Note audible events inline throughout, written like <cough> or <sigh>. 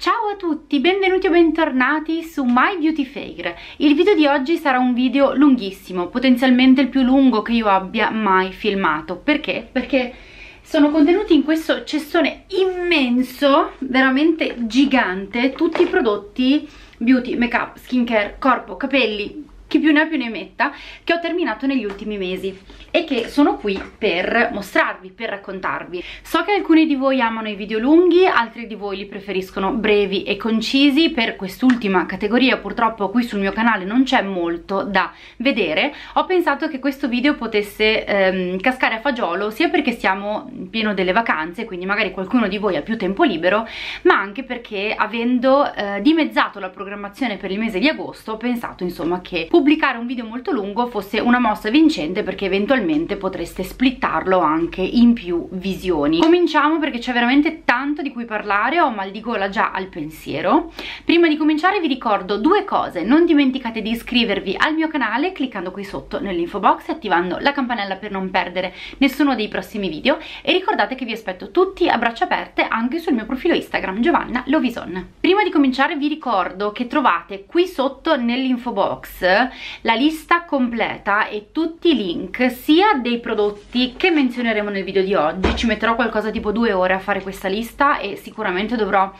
Ciao a tutti, benvenuti o bentornati su My Beauty Fair. Il video di oggi sarà un video lunghissimo, potenzialmente il più lungo che io abbia mai filmato. Perché? Perché sono contenuti in questo cestone immenso, veramente gigante, tutti i prodotti beauty, make up, skincare, corpo, capelli, chi più ne ha più ne metta, che ho terminato negli ultimi mesi e che sono qui per mostrarvi, per raccontarvi. So che alcuni di voi amano i video lunghi, altri di voi li preferiscono brevi e concisi, per quest'ultima categoria purtroppo qui sul mio canale non c'è molto da vedere, ho pensato che questo video potesse ehm, cascare a fagiolo sia perché siamo pieno delle vacanze, quindi magari qualcuno di voi ha più tempo libero, ma anche perché avendo eh, dimezzato la programmazione per il mese di agosto ho pensato insomma che pubblicare un video molto lungo fosse una mossa vincente perché eventualmente potreste splittarlo anche in più visioni. Cominciamo perché c'è veramente tanto di cui parlare, ho mal di gola già al pensiero. Prima di cominciare vi ricordo due cose, non dimenticate di iscrivervi al mio canale cliccando qui sotto nell'info box e attivando la campanella per non perdere nessuno dei prossimi video e ricordate che vi aspetto tutti a braccia aperte anche sul mio profilo Instagram Giovanna Lovison. Prima di cominciare vi ricordo che trovate qui sotto nell'info box la lista completa e tutti i link sia dei prodotti che menzioneremo nel video di oggi. Ci metterò qualcosa tipo due ore a fare questa lista e sicuramente dovrò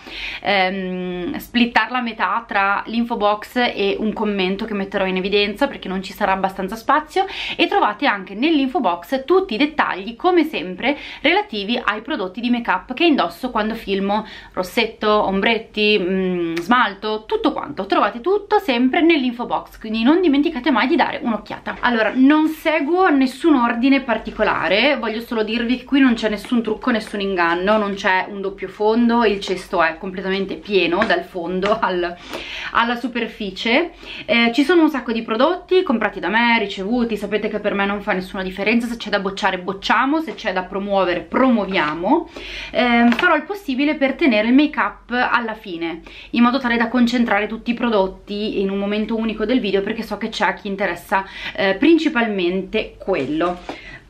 ehm, splittarla a metà tra l'info box e un commento che metterò in evidenza perché non ci sarà abbastanza spazio. E trovate anche nell'info box tutti i dettagli come sempre relativi ai prodotti di make up che indosso quando filmo. Rossetto, ombretti, mh, mm, smalto, tutto quanto. Trovate tutto sempre nell'info box quindi non dimenticate mai di dare un'occhiata. Allora non seguo nessun ordine particolare voglio solo dirvi che qui non c'è nessun trucco nessun inganno non c'è un doppio fondo il cesto è completamente pieno dal fondo <laughs> al, alla superficie. Eh, ci sono un sacco di prodotti comprati da me, ricevuti sapete che per me non fa nessuna differenza se c'è da bocciare bocciamo se c'è da promuovere promuoviamo. Eh, farò il possibile per tenere il make up alla fine in modo tale da concentrare tutti i prodotti in un momento unico del video perché so che c'è a chi interessa eh, principalmente quello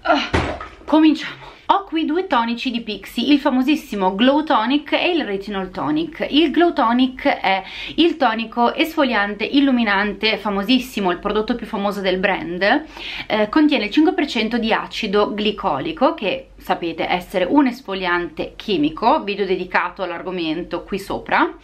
uh, cominciamo ho qui due tonici di Pixi, il famosissimo Glow Tonic e il Retinol Tonic. Il Glow Tonic è il tonico esfoliante illuminante famosissimo, il prodotto più famoso del brand. Eh, contiene il 5% di acido glicolico che sapete essere un esfoliante chimico, video dedicato all'argomento qui sopra.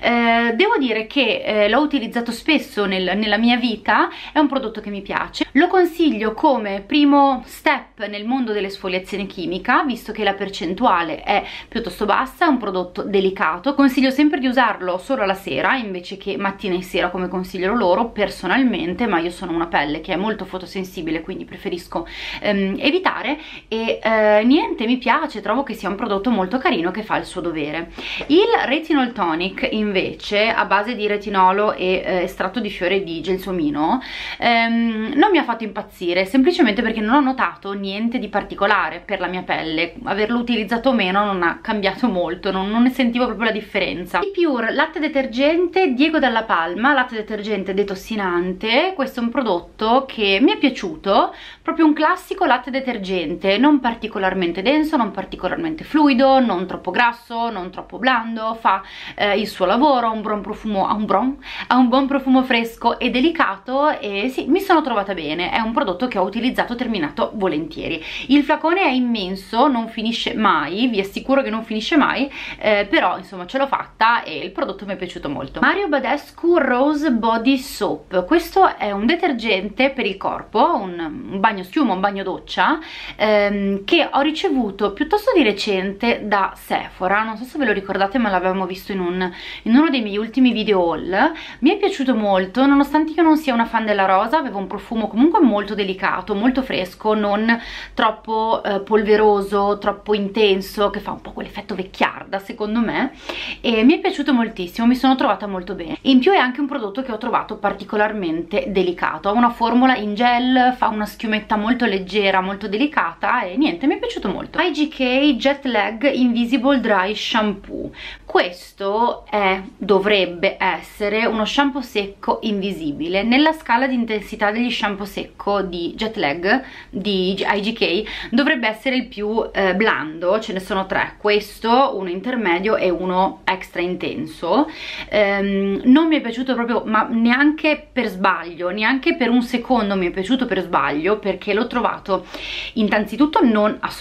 Eh, devo dire che eh, l'ho utilizzato spesso nel, nella mia vita, è un prodotto che mi piace. Lo consiglio come primo step nel mondo dell'esfoliazione chimica visto che la percentuale è piuttosto bassa, è un prodotto delicato consiglio sempre di usarlo solo alla sera invece che mattina e sera come consigliano loro personalmente ma io sono una pelle che è molto fotosensibile quindi preferisco ehm, evitare e eh, niente mi piace trovo che sia un prodotto molto carino che fa il suo dovere. Il retinol tonic invece a base di retinolo e eh, estratto di fiore di gelsomino ehm, non mi ha fatto impazzire semplicemente perché non ho notato niente di particolare per la mia mia pelle. Averlo utilizzato o meno non ha cambiato molto non, non ne sentivo proprio la differenza. Il Pure latte detergente Diego dalla Palma latte detergente detossinante. Questo è un prodotto che mi è piaciuto proprio un classico latte detergente non particolarmente denso non particolarmente fluido non troppo grasso non troppo blando fa eh, il suo lavoro ha un buon profumo ha un, bron, ha un buon profumo fresco e delicato e sì mi sono trovata bene. È un prodotto che ho utilizzato terminato volentieri. Il flacone è immenso, non finisce mai, vi assicuro che non finisce mai, eh, però insomma ce l'ho fatta e il prodotto mi è piaciuto molto. Mario Badescu Rose Body Soap, questo è un detergente per il corpo, un, un bagno schiuma, un bagno doccia, ehm, che ho ricevuto piuttosto di recente da Sephora, non so se ve lo ricordate ma l'avevamo visto in, un, in uno dei miei ultimi video haul, mi è piaciuto molto, nonostante io non sia una fan della rosa, aveva un profumo comunque molto delicato, molto fresco, non troppo eh, polveroso, troppo intenso, che fa un po' quell'effetto vecchiarda secondo me. E mi è piaciuto moltissimo, mi sono trovata molto bene. In più è anche un prodotto che ho trovato particolarmente delicato, ha una formula in gel, fa una schiumetta molto leggera, molto delicata e niente, mi è piaciuto piaciuto molto. IGK Jet Lag Invisible Dry Shampoo. Questo è, dovrebbe essere uno shampoo secco invisibile nella scala di intensità degli shampoo secco di Jet Lag di IGK dovrebbe essere il più eh, blando, ce ne sono tre. Questo, uno intermedio e uno extra intenso. Ehm, non mi è piaciuto proprio ma neanche per sbaglio neanche per un secondo mi è piaciuto per sbaglio perché l'ho trovato innanzitutto non assolutamente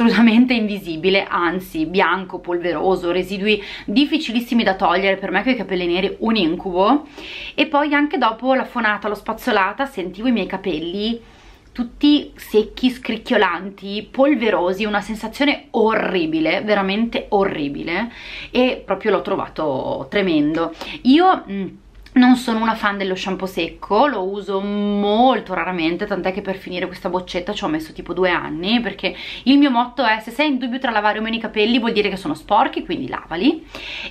invisibile anzi bianco, polveroso, residui difficili difficilissimi da togliere per me con i capelli neri un incubo e poi anche dopo la fonata, l'ho spazzolata sentivo i miei capelli tutti secchi, scricchiolanti, polverosi, una sensazione orribile, veramente orribile e proprio l'ho trovato tremendo. Io... Non sono una fan dello shampoo secco, lo uso molto raramente, tant'è che per finire questa boccetta ci ho messo tipo due anni, perché il mio motto è se sei in dubbio tra lavare o meno i capelli vuol dire che sono sporchi, quindi lavali.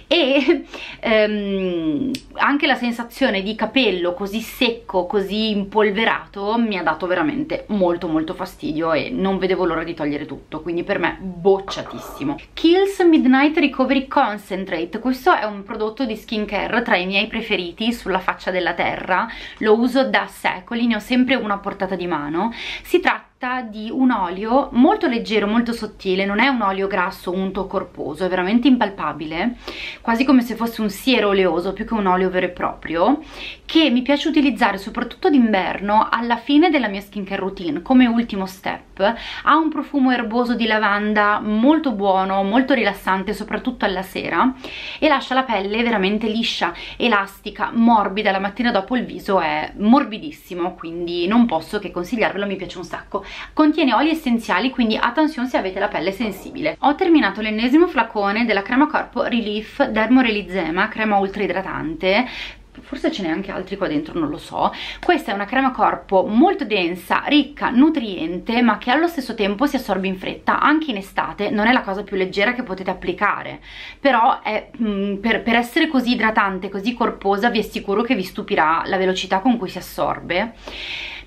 E <laughs> ehm, anche la sensazione di capello così secco, così impolverato, mi ha dato veramente molto molto fastidio e non vedevo l'ora di togliere tutto, quindi per me bocciatissimo. Kills Midnight Recovery Concentrate, questo è un prodotto di skincare tra i miei preferiti, sulla faccia della terra, lo uso da secoli, ne ho sempre una a portata di mano. Si tratta tratta di un olio molto leggero, molto sottile, non è un olio grasso, unto, corposo, è veramente impalpabile, quasi come se fosse un siero oleoso più che un olio vero e proprio, che mi piace utilizzare soprattutto d'inverno alla fine della mia skincare routine come ultimo step. Ha un profumo erboso di lavanda molto buono, molto rilassante, soprattutto alla sera, e lascia la pelle veramente liscia, elastica, morbida, la mattina dopo il viso è morbidissimo, quindi non posso che consigliarvelo, mi piace un sacco contiene oli essenziali quindi attenzione se avete la pelle sensibile. Ho terminato l'ennesimo flacone della crema corpo Relief Dermorelizema crema ultra idratante forse ce n'è anche altri qua dentro, non lo so. Questa è una crema corpo molto densa, ricca, nutriente, ma che allo stesso tempo si assorbe in fretta, anche in estate, non è la cosa più leggera che potete applicare, però è, mh, mm, per, per essere così idratante, così corposa, vi assicuro che vi stupirà la velocità con cui si assorbe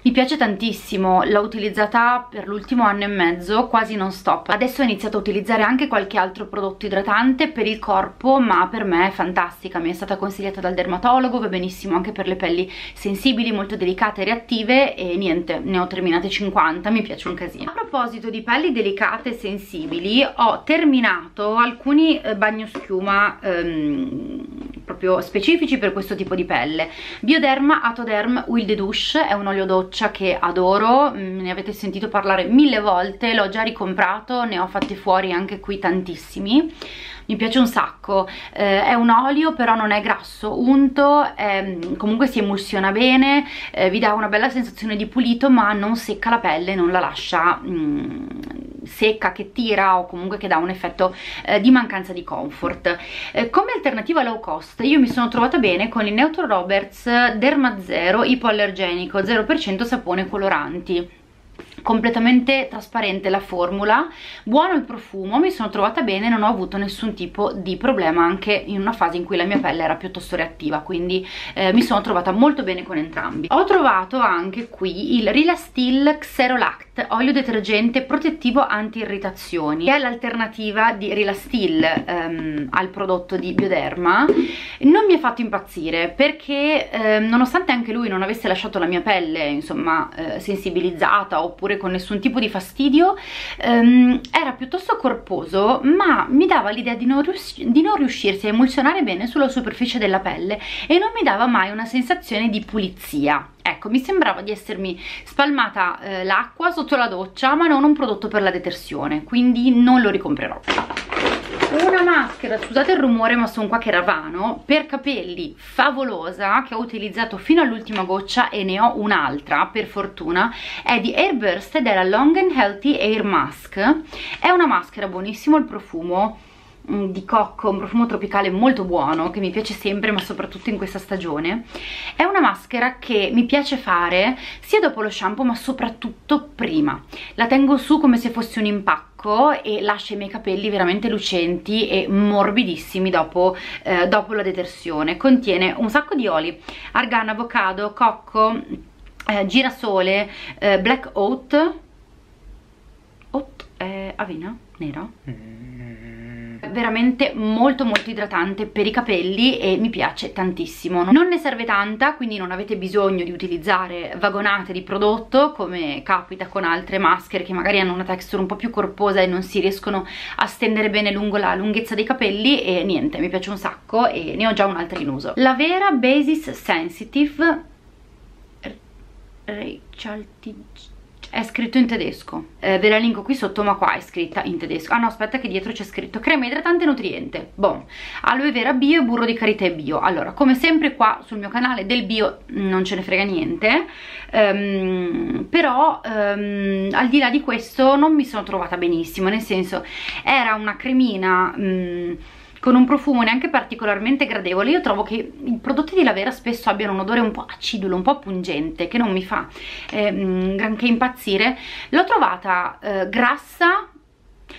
mi piace tantissimo, l'ho utilizzata per l'ultimo anno e mezzo, quasi non stop. Adesso ho iniziato a utilizzare anche qualche altro prodotto idratante per il corpo, ma per me è fantastica, mi è stata consigliata dal dermatologo, va benissimo anche per le pelli sensibili, molto delicate e reattive e niente, ne ho terminate 50, mi piace un casino. A proposito di pelli delicate e sensibili, ho terminato alcuni eh, bagnoschiuma ehm, proprio specifici per questo tipo di pelle. Bioderma Atoderm Will de Douche è un olio doccia che adoro, mm, ne avete sentito parlare mille volte, l'ho già ricomprato, ne ho fatti fuori anche qui tantissimi. Mi piace un sacco. Eh, è un olio però non è grasso unto è, comunque si emulsiona bene eh, vi dà una bella sensazione di pulito ma non secca la pelle non la lascia mm, secca che tira o comunque che dà un effetto eh, di mancanza di comfort. Eh, come alternativa low cost io mi sono trovata bene con il Neutro Roberts Derma Zero ipoallergenico 0% sapone coloranti completamente trasparente la formula buono il profumo, mi sono trovata bene non ho avuto nessun tipo di problema anche in una fase in cui la mia pelle era piuttosto reattiva quindi eh, mi sono trovata molto bene con entrambi. Ho trovato anche qui il Rilastil Xerolact olio detergente protettivo anti-irritazioni che è l'alternativa di Rilastil ehm, al prodotto di Bioderma. Non mi ha fatto impazzire perché ehm, nonostante anche lui non avesse lasciato la mia pelle insomma eh, sensibilizzata oppure con nessun tipo di fastidio ehm, era piuttosto corposo ma mi dava l'idea di, di non riuscirsi a emulsionare bene sulla superficie della pelle e non mi dava mai una sensazione di pulizia. Ecco mi sembrava di essermi spalmata eh, l'acqua sotto la doccia ma non un prodotto per la detersione quindi non lo ricomprerò una maschera, scusate il rumore ma sono qua che ravano, per capelli favolosa che ho utilizzato fino all'ultima goccia e ne ho un'altra per fortuna è di Airburst ed è la Long and Healthy Air Mask. È una maschera, buonissimo il profumo Mm, di cocco, un profumo tropicale molto buono che mi piace sempre ma soprattutto in questa stagione. È una maschera che mi piace fare sia dopo lo shampoo ma soprattutto prima. La tengo su come se fosse un impacco e lascia i miei capelli veramente lucenti e morbidissimi dopo, eh, dopo la detersione. Contiene un sacco di oli argano, avocado, cocco eh, girasole, eh, black oat. Oat? È avena? Nera? Mm. Veramente molto molto idratante per i capelli e mi piace tantissimo. Non ne serve tanta quindi non avete bisogno di utilizzare vagonate di prodotto come capita con altre maschere che magari hanno una texture un po' più corposa e non si riescono a stendere bene lungo la lunghezza dei capelli e niente mi piace un sacco e ne ho già un'altra in uso. La vera Basis Sensitive Rachel T è scritto in tedesco. Eh, ve la linko qui sotto ma qua è scritta in tedesco. Ah no aspetta che dietro c'è scritto crema idratante nutriente. Boom aloe vera bio e burro di karité bio. Allora come sempre qua sul mio canale del bio non ce ne frega niente um, però um, al di là di questo non mi sono trovata benissimo nel senso era una cremina um, con un profumo neanche particolarmente gradevole io trovo che i prodotti di Lavera spesso abbiano un odore un po' acidulo, un po' pungente che non mi fa eh, granché impazzire. L'ho trovata eh, grassa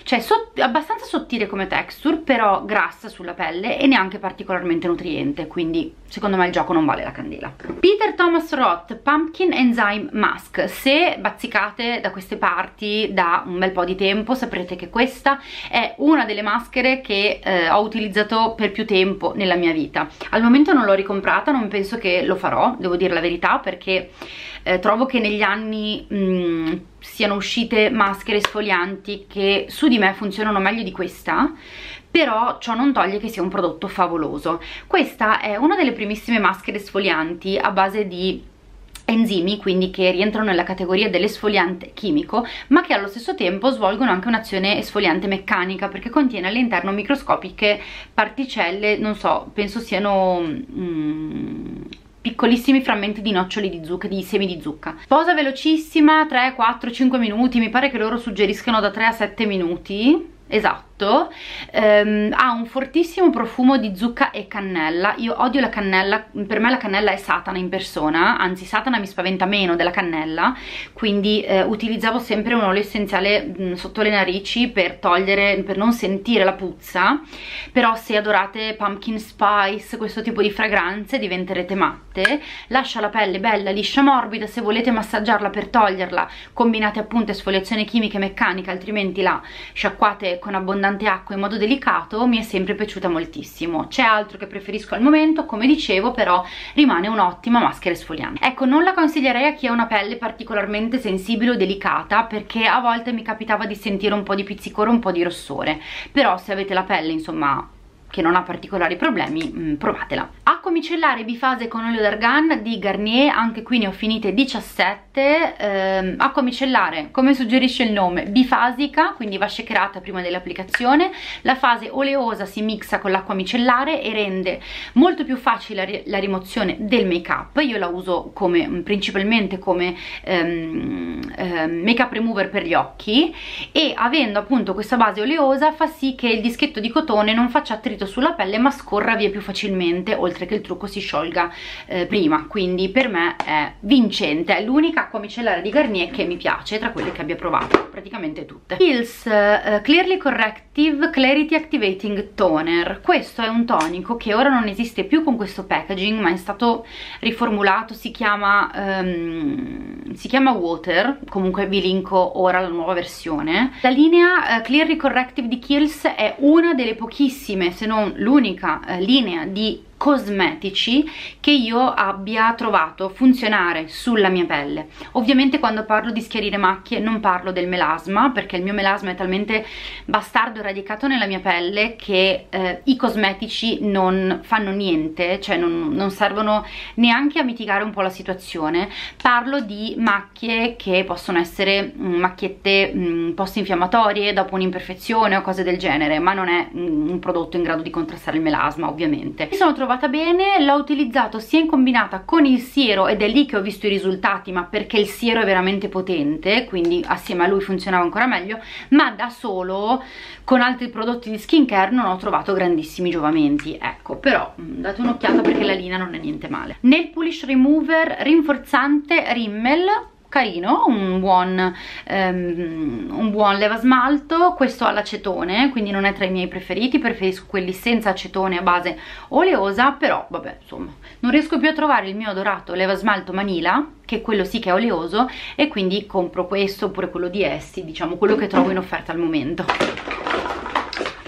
cioè sott abbastanza sottile come texture però grassa sulla pelle e neanche particolarmente nutriente quindi secondo me il gioco non vale la candela. Peter Thomas Roth Pumpkin Enzyme Mask. Se bazzicate da queste parti da un bel po' di tempo saprete che questa è una delle maschere che eh, ho utilizzato per più tempo nella mia vita. Al momento non l'ho ricomprata non penso che lo farò devo dire la verità perché eh, trovo che negli anni mh, siano uscite maschere sfolianti che su di me funzionano meglio di questa però ciò non toglie che sia un prodotto favoloso. Questa è una delle primissime maschere sfolianti a base di enzimi, quindi che rientrano nella categoria dell'esfoliante chimico, ma che allo stesso tempo svolgono anche un'azione esfoliante meccanica, perché contiene all'interno microscopiche particelle, non so, penso siano... Mm, piccolissimi frammenti di noccioli di zucca, di semi di zucca. Posa velocissima, 3, 4, 5 minuti, mi pare che loro suggeriscano da 3 a 7 minuti, esatto prodotto ehm, ha un fortissimo profumo di zucca e cannella. Io odio la cannella, per me la cannella è satana in persona anzi satana mi spaventa meno della cannella quindi eh, utilizzavo sempre un olio essenziale mh, mm, sotto le narici per togliere, per non sentire la puzza. Però se adorate pumpkin spice, questo tipo di fragranze diventerete matte. Lascia la pelle bella, liscia, morbida se volete massaggiarla per toglierla combinate appunto esfoliazione chimica e meccanica altrimenti la sciacquate con abbondanza tante acqua in modo delicato mi è sempre piaciuta moltissimo. C'è altro che preferisco al momento come dicevo però rimane un'ottima maschera esfoliante. Ecco non la consiglierei a chi ha una pelle particolarmente sensibile o delicata perché a volte mi capitava di sentire un po' di pizzicore un po' di rossore. Però se avete la pelle insomma che non ha particolari problemi, mh, mm, provatela. Acqua micellare bifase con olio d'argan di Garnier, anche qui ne ho finite 17. Ehm, acqua micellare, come suggerisce il nome, bifasica, quindi va shakerata prima dell'applicazione. La fase oleosa si mixa con l'acqua micellare e rende molto più facile la, rimozione del make up. Io la uso come, mm, principalmente come ehm, ehm, make up remover per gli occhi e avendo appunto questa base oleosa fa sì che il dischetto di cotone non faccia attrito subito sulla pelle ma scorra via più facilmente oltre che il trucco si sciolga eh, prima. Quindi per me è vincente. È l'unica acqua micellare di Garnier che mi piace tra quelle che abbia provato praticamente tutte. Hills uh, Clearly Corrective Clarity Activating Toner. Questo è un tonico che ora non esiste più con questo packaging ma è stato riformulato. Si chiama um, si chiama Water. Comunque vi linko ora la nuova versione. La linea uh, Clearly Corrective di Kiehl's è una delle pochissime se non non l'unica eh, linea di cosmetici che io abbia trovato funzionare sulla mia pelle. Ovviamente quando parlo di schiarire macchie non parlo del melasma perché il mio melasma è talmente bastardo radicato nella mia pelle che eh, i cosmetici non fanno niente cioè non, non servono neanche a mitigare un po' la situazione. Parlo di macchie che possono essere mm, macchiette mm, post infiammatorie dopo un'imperfezione o cose del genere ma non è mm, un prodotto in grado di contrastare il melasma ovviamente. Mi sono trovata trovata bene, l'ho utilizzato sia in combinata con il siero ed è lì che ho visto i risultati ma perché il siero è veramente potente quindi assieme a lui funzionava ancora meglio ma da solo con altri prodotti di skincare non ho trovato grandissimi giovamenti ecco. Però mm, date un'occhiata perché la linea non è niente male. Nel polish remover rinforzante Rimmel carino un buon, um, un buon leva smalto questo ha l'acetone quindi non è tra i miei preferiti preferisco quelli senza acetone a base oleosa però vabbè insomma non riesco più a trovare il mio adorato leva smalto Manila che quello sì che è oleoso e quindi compro questo oppure quello di Essi diciamo quello che trovo in offerta al momento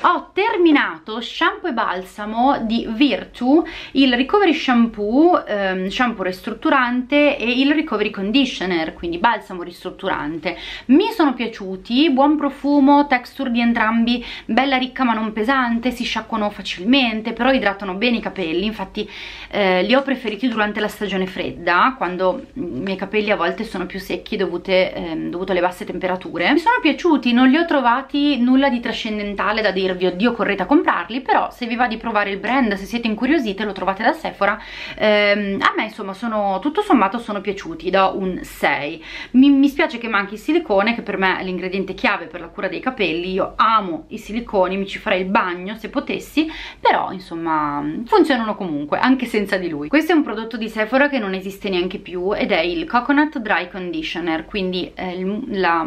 ho terminato shampoo e balsamo di Virtu il recovery shampoo ehm, shampoo ristrutturante e il recovery conditioner quindi balsamo ristrutturante. Mi sono piaciuti buon profumo texture di entrambi bella ricca ma non pesante si sciacquano facilmente però idratano bene i capelli infatti eh, li ho preferiti durante la stagione fredda quando i miei capelli a volte sono più secchi dovute, ehm, dovuto alle basse temperature. Mi sono piaciuti non li ho trovati nulla di trascendentale da dirvi dirvi oddio correte a comprarli però se vi va di provare il brand se siete incuriosite lo trovate da Sephora. Ehm, a me insomma sono tutto sommato sono piaciuti do un 6 mi, mi spiace che manchi il silicone che per me è l'ingrediente chiave per la cura dei capelli. Io amo i siliconi mi ci farei il bagno se potessi però insomma funzionano comunque anche senza di lui. Questo è un prodotto di Sephora che non esiste neanche più ed è il Coconut Dry Conditioner quindi eh, la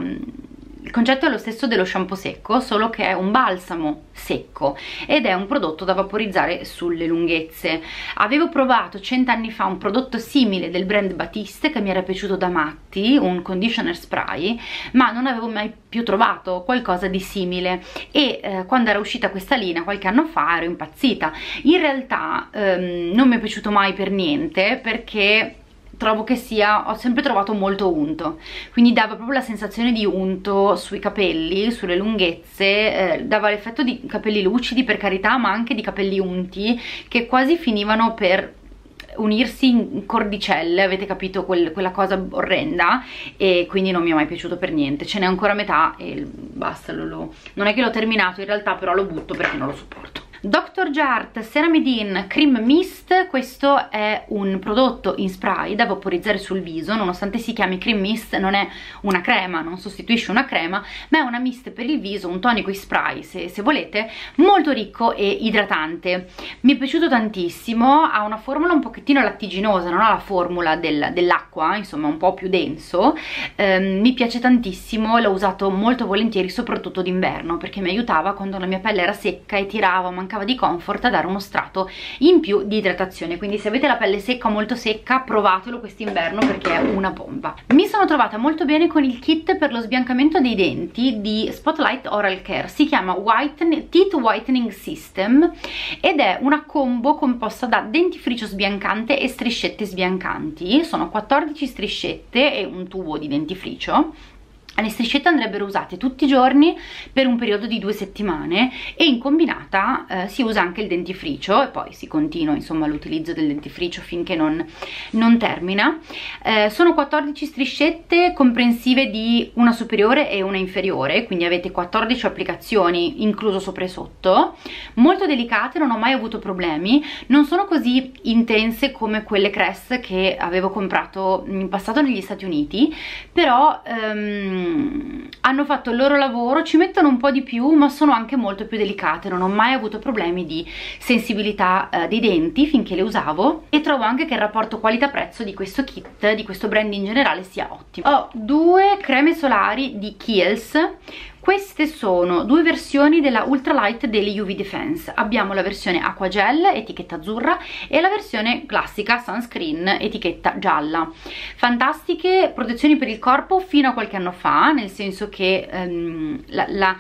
il concetto è lo stesso dello shampoo secco, solo che è un balsamo secco ed è un prodotto da vaporizzare sulle lunghezze. Avevo provato cent'anni fa un prodotto simile del brand Batiste che mi era piaciuto da matti, un conditioner spray, ma non avevo mai più trovato qualcosa di simile e eh, quando era uscita questa linea qualche anno fa ero impazzita. In realtà ehm, non mi è piaciuto mai per niente perché trovo che sia, ho sempre trovato molto unto, quindi dava proprio la sensazione di unto sui capelli, sulle lunghezze, eh, dava l'effetto di capelli lucidi per carità, ma anche di capelli unti che quasi finivano per unirsi in cordicelle, avete capito quel, quella cosa orrenda e quindi non mi è mai piaciuto per niente, ce n'è ancora metà e basta, lo, lo, non è che l'ho terminato in realtà però lo butto perché non lo sopporto. Dr. Jart Ceramide Cream Mist, questo è un prodotto in spray da vaporizzare sul viso, nonostante si chiami Cream Mist non è una crema, non sostituisce una crema, ma è una mist per il viso, un tonico in spray se, se volete, molto ricco e idratante. Mi è piaciuto tantissimo, ha una formula un pochettino lattiginosa, non ha la formula del, dell'acqua, insomma un po' più denso, eh, mi piace tantissimo, l'ho usato molto volentieri soprattutto d'inverno perché mi aiutava quando la mia pelle era secca e tirava, mancava di comfort a dare uno strato in più di idratazione. Quindi se avete la pelle secca molto secca provatelo quest'inverno perché è una bomba. Mi sono trovata molto bene con il kit per lo sbiancamento dei denti di Spotlight Oral Care. Si chiama Whiten Teeth Whitening System ed è una combo composta da dentifricio sbiancante e striscette sbiancanti. Sono 14 striscette e un tubo di dentifricio striscette andrebbero usate tutti i giorni per un periodo di due settimane e in combinata eh, si usa anche il dentifricio e poi si continua insomma l'utilizzo del dentifricio finché non, non termina. Eh, sono 14 striscette comprensive di una superiore e una inferiore quindi avete 14 applicazioni incluso sopra e sotto. Molto delicate non ho mai avuto problemi. Non sono così intense come quelle Crest che avevo comprato in passato negli Stati Uniti però ehm, hanno fatto il loro lavoro, ci mettono un po' di più ma sono anche molto più delicate, non ho mai avuto problemi di sensibilità eh, dei denti finché le usavo. E trovo anche che il rapporto qualità-prezzo di questo kit, di questo brand in generale sia ottimo. Ho due creme solari di Kiehl's, queste sono due versioni della Ultralight Daily UV Defense. Abbiamo la versione acqua gel, etichetta azzurra, e la versione classica sunscreen, etichetta gialla. Fantastiche protezioni per il corpo fino a qualche anno fa, nel senso che um, la, la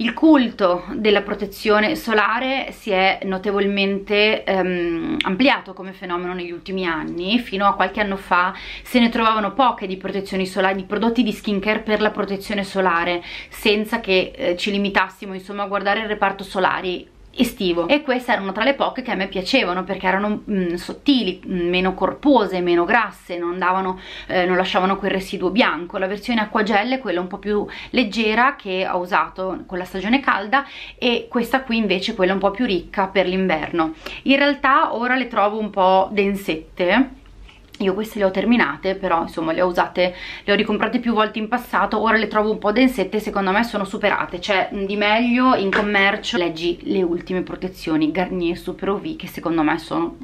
il culto della protezione solare si è notevolmente um, ampliato come fenomeno negli ultimi anni, fino a qualche anno fa se ne trovavano poche di protezioni solari, di prodotti di skincare per la protezione solare, senza che eh, ci limitassimo insomma a guardare il reparto solari estivo e queste erano tra le poche che a me piacevano perché erano mh, mm, sottili, mh, mm, meno corpose, meno grasse, non, davano, eh, non lasciavano quel residuo bianco. La versione acquagelle è quella un po' più leggera che ho usato con la stagione calda e questa qui invece quella un po' più ricca per l'inverno. In realtà ora le trovo un po' densette io queste le ho terminate però insomma le ho usate le ho ricomprate più volte in passato ora le trovo un po' densette secondo me sono superate. C'è di meglio in commercio leggi le ultime protezioni Garnier Super OV che secondo me sono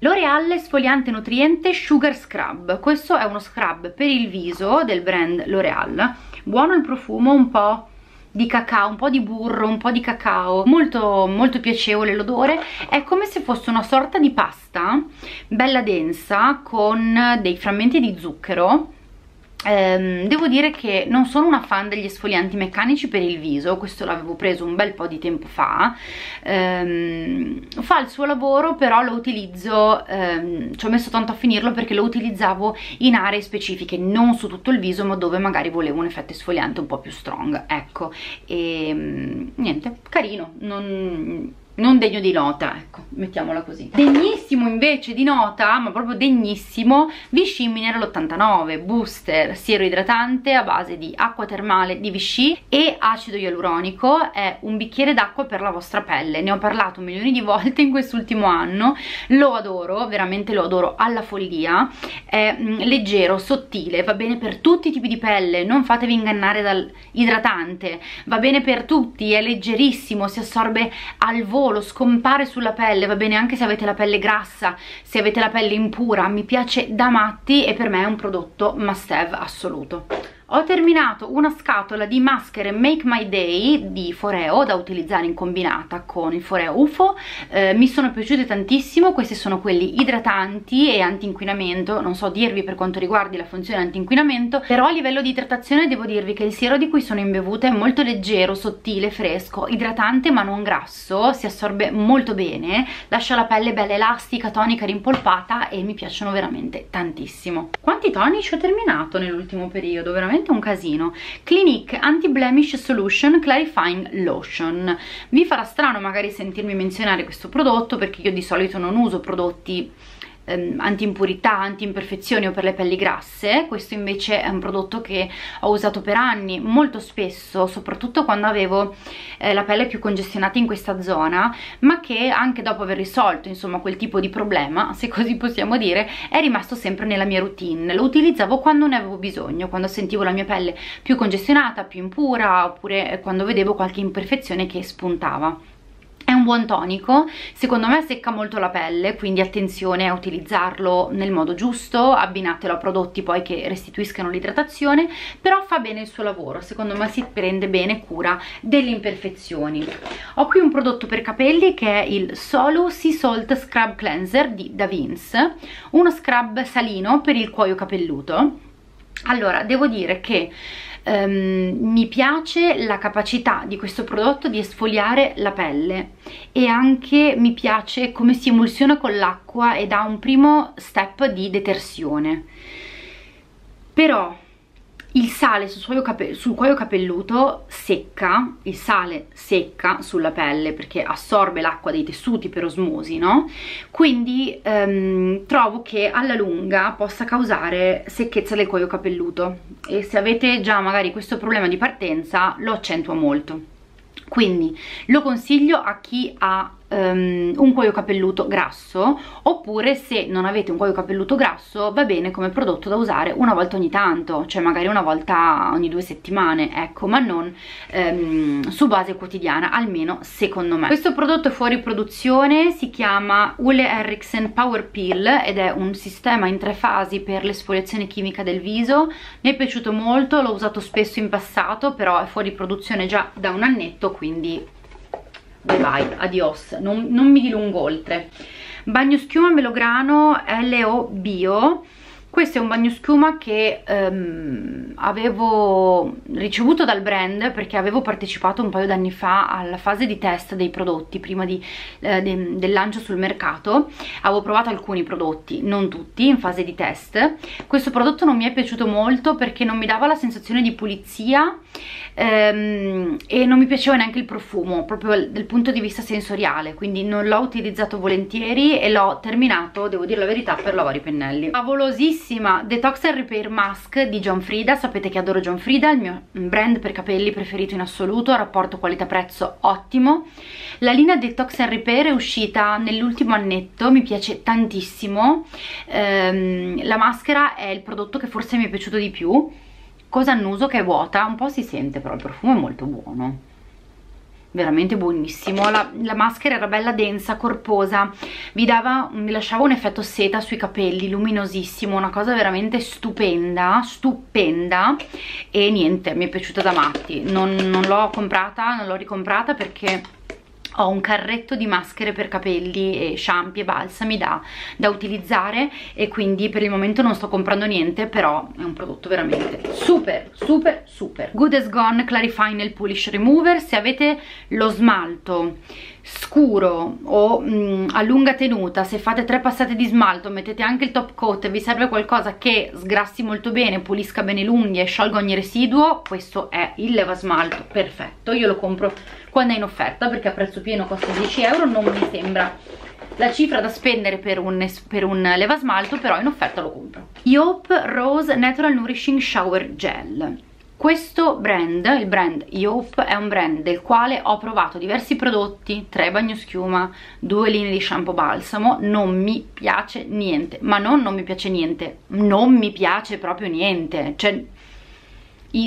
L'Oreal Sfogliante Nutriente Sugar Scrub. Questo è uno scrub per il viso del brand L'Oreal. Buono il profumo un po' di cacao, un po' di burro, un po' di cacao, molto, molto piacevole l'odore, è come se fosse una sorta di pasta bella densa con dei frammenti di zucchero Um, devo dire che non sono una fan degli esfolianti meccanici per il viso, questo l'avevo preso un bel po' di tempo fa, um, fa il suo lavoro però lo utilizzo, um, ci ho messo tanto a finirlo perché lo utilizzavo in aree specifiche, non su tutto il viso ma dove magari volevo un effetto esfoliante un po' più strong, ecco, e niente, carino, non non degno di nota, ecco, mettiamola così. Degnissimo invece di nota, ma proprio degnissimo, Vichy Mineral 89 Booster Siero Idratante a base di acqua termale di Vichy e acido ialuronico, è un bicchiere d'acqua per la vostra pelle, ne ho parlato milioni di volte in quest'ultimo anno, lo adoro, veramente lo adoro alla follia, è mm, leggero, sottile, va bene per tutti i tipi di pelle, non fatevi ingannare dal idratante, va bene per tutti, è leggerissimo, si assorbe al volo volo, scompare sulla pelle, va bene anche se avete la pelle grassa, se avete la pelle impura, mi piace da matti e per me è un prodotto must have assoluto ho terminato una scatola di maschere Make My Day di Foreo da utilizzare in combinata con il Foreo UFO. Eh, mi sono piaciute tantissimo questi sono quelli idratanti e anti-inquinamento non so dirvi per quanto riguardi la funzione anti-inquinamento però a livello di idratazione devo dirvi che il siero di cui sono imbevuta è molto leggero, sottile, fresco idratante ma non grasso si assorbe molto bene lascia la pelle bella elastica, tonica, rimpolpata e mi piacciono veramente tantissimo. Quanti tonici ho terminato nell'ultimo periodo? veramente veramente un casino. Clinique Anti-Blemish Solution Clarifying Lotion. Vi farà strano magari sentirmi menzionare questo prodotto perché io di solito non uso prodotti ehm, anti-impurità, anti-imperfezioni o per le pelli grasse. Questo invece è un prodotto che ho usato per anni molto spesso soprattutto quando avevo eh, la pelle più congestionata in questa zona ma che anche dopo aver risolto insomma quel tipo di problema <laughs> se così possiamo dire è rimasto sempre nella mia routine. Lo utilizzavo quando ne avevo bisogno quando sentivo la mia pelle più congestionata, più impura oppure quando vedevo qualche imperfezione che spuntava è un buon tonico, secondo me secca molto la pelle, quindi attenzione a utilizzarlo nel modo giusto, abbinatelo a prodotti poi che restituiscano l'idratazione, però fa bene il suo lavoro, secondo me si prende bene cura delle imperfezioni. Ho qui un prodotto per capelli che è il Solo Sea Salt Scrub Cleanser di Da Vince, uno scrub salino per il cuoio capelluto. Allora, devo dire che um, mi piace la capacità di questo prodotto di esfoliare la pelle e anche mi piace come si emulsiona con l'acqua e dà un primo step di detersione. Però il sale sul cuoio, sul cuoio capelluto secca, il sale secca sulla pelle perché assorbe l'acqua dei tessuti per osmosi, no? Quindi ehm, trovo che alla lunga possa causare secchezza del cuoio capelluto e se avete già magari questo problema di partenza lo accentua molto. Quindi lo consiglio a chi ha um, un cuoio capelluto grasso oppure se non avete un cuoio capelluto grasso va bene come prodotto da usare una volta ogni tanto cioè magari una volta ogni due settimane ecco ma non um, su base quotidiana almeno secondo me. Questo prodotto è fuori produzione si chiama Ule Erickson Power Peel ed è un sistema in tre fasi per l'esfoliazione chimica del viso. Mi è piaciuto molto l'ho usato spesso in passato però è fuori produzione già da un annetto quindi bye bye, adios, non, non mi dilungo oltre. Bagno schiuma melograno LO Bio, questo è un bagno schiuma che um, avevo ricevuto dal brand perché avevo partecipato un paio d'anni fa alla fase di test dei prodotti prima di, eh, de, del lancio sul mercato. Avevo provato alcuni prodotti, non tutti, in fase di test. Questo prodotto non mi è piaciuto molto perché non mi dava la sensazione di pulizia ehm, e non mi piaceva neanche il profumo proprio dal punto di vista sensoriale quindi non l'ho utilizzato volentieri e l'ho terminato, devo dire la verità, per lavare i pennelli favolosissima Detox and Repair Mask di John Frida sapete che adoro John Frida, il mio brand per capelli preferito in assoluto rapporto qualità-prezzo ottimo. La linea Detox and Repair è uscita nell'ultimo annetto, mi piace tantissimo. Ehm, la maschera è il prodotto che forse mi è piaciuto di più. Cosa annuso che è vuota, un po' si sente però il profumo è molto buono veramente buonissimo. La, la, maschera era bella densa, corposa. Vi, dava, vi lasciava un effetto seta sui capelli, luminosissimo una cosa veramente stupenda stupenda. E niente, mi è piaciuta da matti. Non, non l'ho comprata, non l'ho ricomprata perché ho un carretto di maschere per capelli e shampoo e balsami da, da, utilizzare e quindi per il momento non sto comprando niente però è un prodotto veramente super super super. Good as Gone Clarifying Nail Polish Remover. Se avete lo smalto scuro o mh, mm, a lunga tenuta se fate tre passate di smalto mettete anche il top coat e vi serve qualcosa che sgrassi molto bene pulisca bene l'unghia e sciolga ogni residuo questo è il leva smalto perfetto. Io lo compro quando è in offerta perché a prezzo pieno costa 10 euro non mi sembra la cifra da spendere per un, per un leva smalto però in offerta lo compro. Yope Rose Natural Nourishing Shower Gel questo brand, il brand Yope, è un brand del quale ho provato diversi prodotti, tre bagnoschiuma, due linee di shampoo balsamo, non mi piace niente, ma non non mi piace niente, non mi piace proprio niente, cioè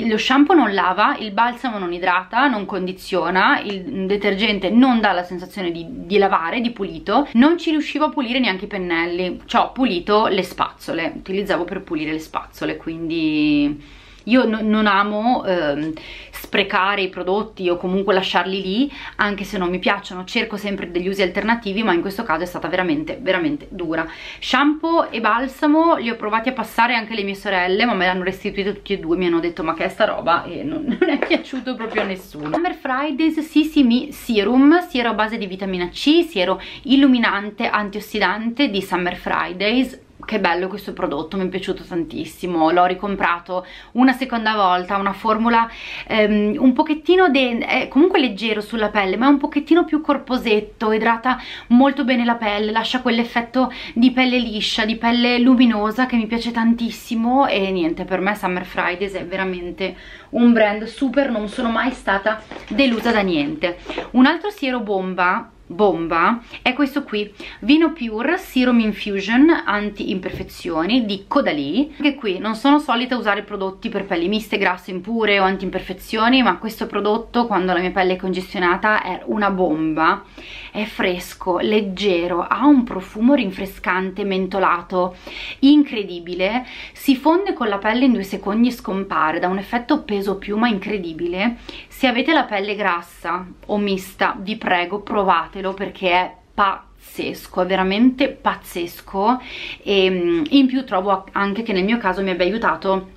lo shampoo non lava, il balsamo non idrata, non condiziona, il detergente non dà la sensazione di, di lavare, di pulito, non ci riuscivo a pulire neanche i pennelli, cioè ho pulito le spazzole, utilizzavo per pulire le spazzole, quindi io non amo ehm, sprecare i prodotti o comunque lasciarli lì anche se non mi piacciono. Cerco sempre degli usi alternativi ma in questo caso è stata veramente veramente dura. Shampoo e balsamo li ho provati a passare anche le mie sorelle ma me l'hanno restituito tutti e due. Mi hanno detto ma che è sta roba? E non, <laughs> non è piaciuto proprio a nessuno. Summer Fridays Sisimi Serum siero a base di vitamina C siero illuminante antiossidante di Summer Fridays che bello questo prodotto, mi è piaciuto tantissimo, l'ho ricomprato una seconda volta, una formula ehm, un pochettino, è comunque leggero sulla pelle, ma un pochettino più corposetto, idrata molto bene la pelle, lascia quell'effetto di pelle liscia, di pelle luminosa che mi piace tantissimo e niente, per me Summer Fridays è veramente un brand super, non sono mai stata delusa da niente. Un altro siero bomba bomba è questo qui. Vino Pure Serum Infusion Anti-imperfezioni di Caudalie. Che qui non sono solita usare prodotti per pelli miste, grasse, impure o anti-imperfezioni ma questo prodotto quando la mia pelle è congestionata è una bomba. È fresco, leggero, ha un profumo rinfrescante, mentolato incredibile. Si fonde con la pelle in due secondi e scompare da un effetto peso piuma incredibile se avete la pelle grassa o mista vi prego provatelo perché è pazzesco, è veramente pazzesco. E mm, in più trovo anche che nel mio caso mi abbia aiutato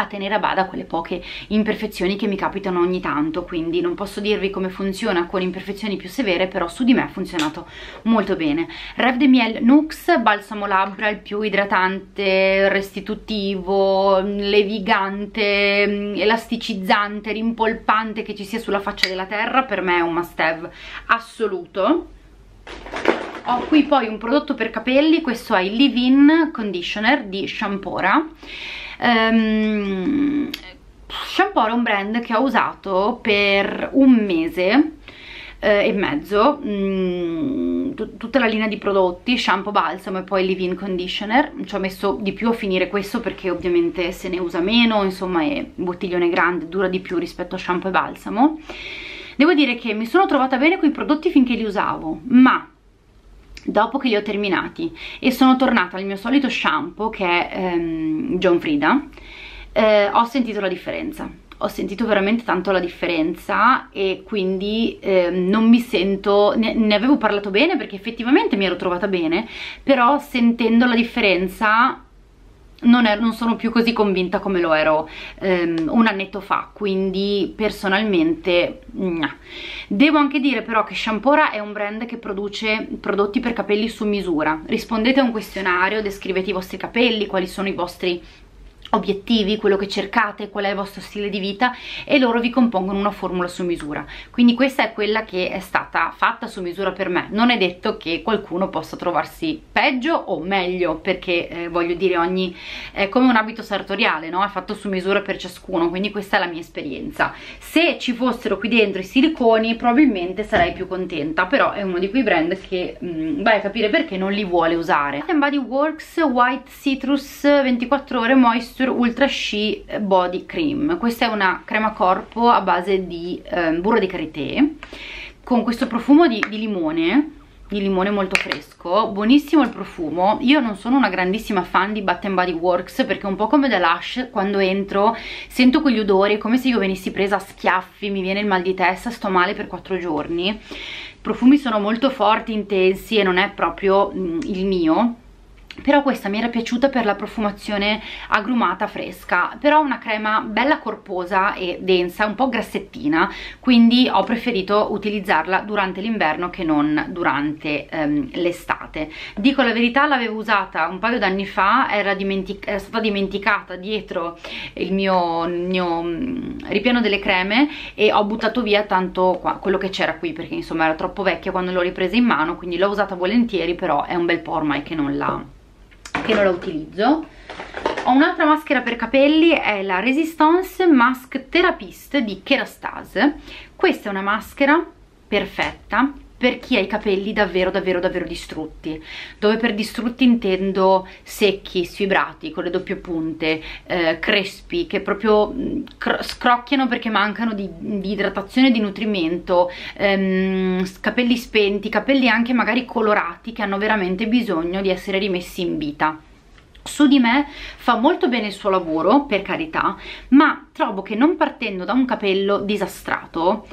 a tenere a bada quelle poche imperfezioni che mi capitano ogni tanto quindi non posso dirvi come funziona con imperfezioni più severe però su di me ha funzionato molto bene. Rev de Miel Nux balsamo labbra il più idratante restitutivo levigante elasticizzante rimpolpante che ci sia sulla faccia della terra per me è un must have assoluto. Ho qui poi un prodotto per capelli questo è il Leave-In Conditioner di Shampora um, shampoo è un brand che ho usato per un mese eh, e mezzo mh, mm, tutta la linea di prodotti shampoo, balsamo e poi leave-in conditioner. Ci ho messo di più a finire questo perché ovviamente se ne usa meno insomma è bottiglione grande dura di più rispetto a shampoo e balsamo. Devo dire che mi sono trovata bene con i prodotti finché li usavo ma dopo che li ho terminati. E sono tornata al mio solito shampoo che è ehm, John Frida eh, ho sentito la differenza. Ho sentito veramente tanto la differenza e quindi eh, non mi sento, ne, ne, avevo parlato bene perché effettivamente mi ero trovata bene, però sentendo la differenza non, è, non, sono più così convinta come lo ero um, un annetto fa quindi personalmente nah. devo anche dire però che Shampora è un brand che produce prodotti per capelli su misura rispondete a un questionario descrivete i vostri capelli quali sono i vostri obiettivi, quello che cercate, qual è il vostro stile di vita e loro vi compongono una formula su misura. Quindi questa è quella che è stata fatta su misura per me. Non è detto che qualcuno possa trovarsi peggio o meglio perché eh, voglio dire ogni è come un abito sartoriale no? è fatto su misura per ciascuno quindi questa è la mia esperienza. Se ci fossero qui dentro i siliconi probabilmente sarei più contenta però è uno di quei brand che mh, mm, vai a capire perché non li vuole usare. Body Works White Citrus 24 ore Moisture Moisture Ultra She Body Cream. Questa è una crema corpo a base di eh, burro di karité con questo profumo di, di limone di limone molto fresco. Buonissimo il profumo. Io non sono una grandissima fan di Bath Body Works perché un po' come da Lush quando entro sento quegli odori come se io venissi presa a schiaffi mi viene il mal di testa sto male per quattro giorni. I profumi sono molto forti intensi e non è proprio mm, il mio però questa mi era piaciuta per la profumazione agrumata fresca. Però una crema bella corposa e densa un po' grassettina. Quindi ho preferito utilizzarla durante l'inverno che non durante um, l'estate. Dico la verità l'avevo usata un paio d'anni fa era, dimentic era, stata dimenticata dietro il mio, mio um, ripieno delle creme e ho buttato via tanto qua, quello che c'era qui perché insomma era troppo vecchia quando l'ho ripresa in mano quindi l'ho usata volentieri però è un bel po' ormai che non la che non la utilizzo. Ho un'altra maschera per capelli è la Resistance Mask Therapist di Kerastase. Questa è una maschera perfetta per chi ha i capelli davvero davvero davvero distrutti. Dove per distrutti intendo secchi, sfibrati, con le doppie punte eh, crespi, che proprio mm, scrocchiano perché mancano di, di idratazione di nutrimento. Ehm, capelli spenti, capelli anche magari colorati che hanno veramente bisogno di essere rimessi in vita. Su di me fa molto bene il suo lavoro, per carità, ma trovo che non partendo da un capello disastrato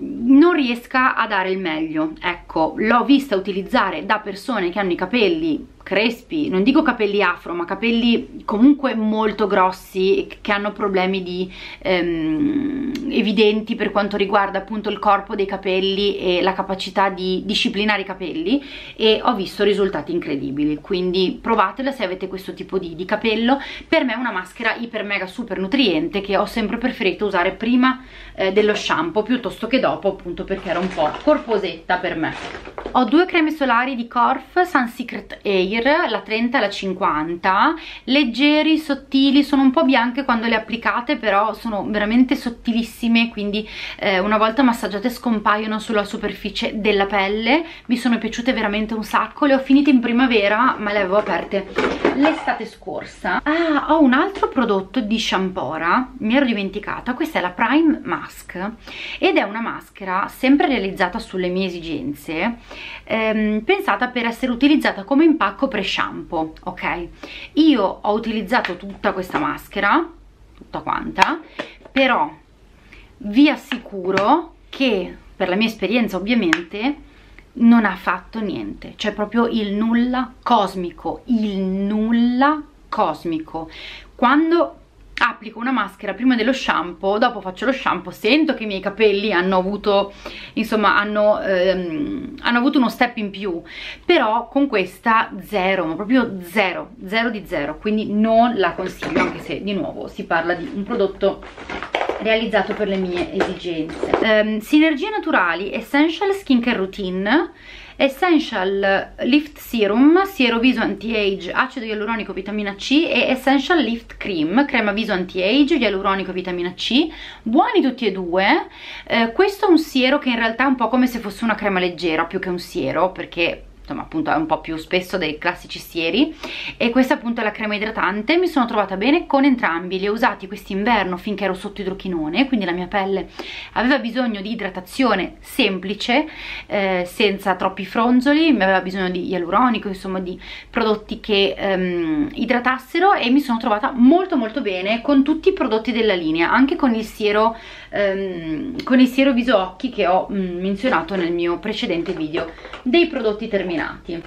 non riesca a dare il meglio. Ecco l'ho vista utilizzare da persone che hanno i capelli crespi, non dico capelli afro ma capelli comunque molto grossi che hanno problemi di, ehm, evidenti per quanto riguarda appunto il corpo dei capelli e la capacità di disciplinare i capelli e ho visto risultati incredibili. Quindi provatela se avete questo tipo di, di capello. Per me è una maschera iper mega super nutriente che ho sempre preferito usare prima eh, dello shampoo piuttosto che dopo appunto perché era un po' corposetta per me. Ho due creme solari di Corf Sun Secret Air la 30 e la 50 leggeri, sottili, sono un po' bianche quando le applicate però sono veramente sottilissime quindi eh, una volta massaggiate scompaiono sulla superficie della pelle mi sono piaciute veramente un sacco le ho finite in primavera ma le avevo aperte l'estate scorsa. Ah, ho un altro prodotto di Shampora mi ero dimenticata questa è la Prime Mask ed è una maschera sempre realizzata sulle mie esigenze ehm, pensata per essere utilizzata come impacco pre-shampoo, ok? Io ho utilizzato tutta questa maschera, tutta quanta, però vi assicuro che, per la mia esperienza ovviamente, non ha fatto niente, cioè proprio il nulla cosmico, il nulla cosmico. Quando applico una maschera prima dello shampoo, dopo faccio lo shampoo, sento che i miei capelli hanno avuto, insomma, hanno, ehm, hanno avuto uno step in più, però con questa zero, ma proprio zero, zero di zero, quindi non la consiglio, anche se di nuovo si parla di un prodotto realizzato per le mie esigenze. Um, Sinergie Naturali Essential Skincare Routine Essential Lift Serum, siero viso anti-age, acido ialuronico, vitamina C e Essential Lift Cream, crema viso anti-age, ialuronico, vitamina C, buoni tutti e due. Eh, questo è un siero che in realtà è un po' come se fosse una crema leggera più che un siero, perché insomma appunto è un po' più spesso dei classici sieri. E questa appunto è la crema idratante. Mi sono trovata bene con entrambi. Li ho usati quest'inverno finché ero sotto idrochinone quindi la mia pelle aveva bisogno di idratazione semplice eh, senza troppi fronzoli mi aveva bisogno di ialuronico insomma di prodotti che ehm, idratassero e mi sono trovata molto molto bene con tutti i prodotti della linea anche con il siero ehm, con il siero viso occhi che ho mh, mm, menzionato nel mio precedente video dei prodotti terminati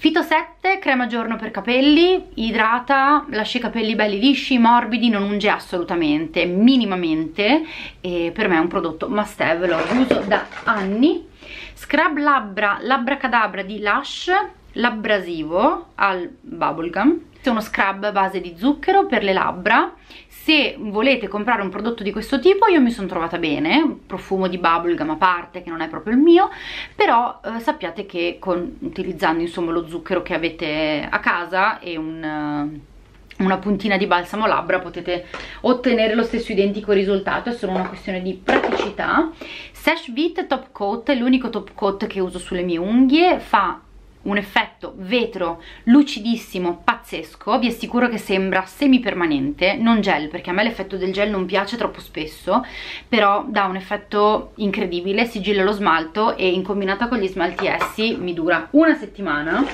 Fito 7, crema giorno per capelli, idrata, lascia i capelli belli lisci, morbidi, non unge assolutamente, minimamente e per me è un prodotto must have, lo uso da anni. Scrub labbra, labbra cadabra di Lush, l'abrasivo al bubblegum, uno scrub base di zucchero per le labbra. Se volete comprare un prodotto di questo tipo io mi sono trovata bene. Profumo di bubblegum a parte che non è proprio il mio. Però eh, sappiate che con, utilizzando insomma lo zucchero che avete a casa e un... Uh, una puntina di balsamo labbra potete ottenere lo stesso identico risultato. È solo una questione di praticità. Sash Beat Top Coat è l'unico top coat che uso sulle mie unghie. Fa un effetto vetro lucidissimo, pazzesco, vi assicuro che sembra semi permanente, non gel, perché a me l'effetto del gel non piace troppo spesso, però dà un effetto incredibile, sigilla lo smalto e in combinata con gli smalti essi mi dura una settimana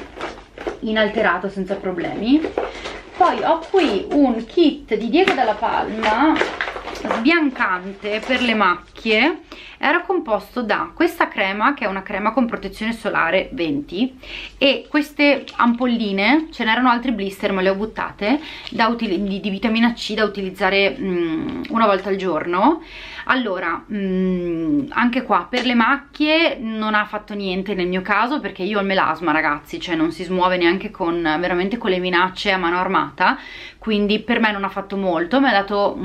inalterato senza problemi poi ho qui un kit di Diego della Palma sbiancante per le macchie. Era composto da questa crema che è una crema con protezione solare 20 e queste ampolline. Ce n'erano altri blister ma le ho buttate di, di, vitamina C da utilizzare mm, una volta al giorno allora mh, mm, anche qua per le macchie non ha fatto niente nel mio caso perché io ho il melasma ragazzi cioè non si smuove neanche con veramente con le minacce a mano armata quindi per me non ha fatto molto mi ha dato mh,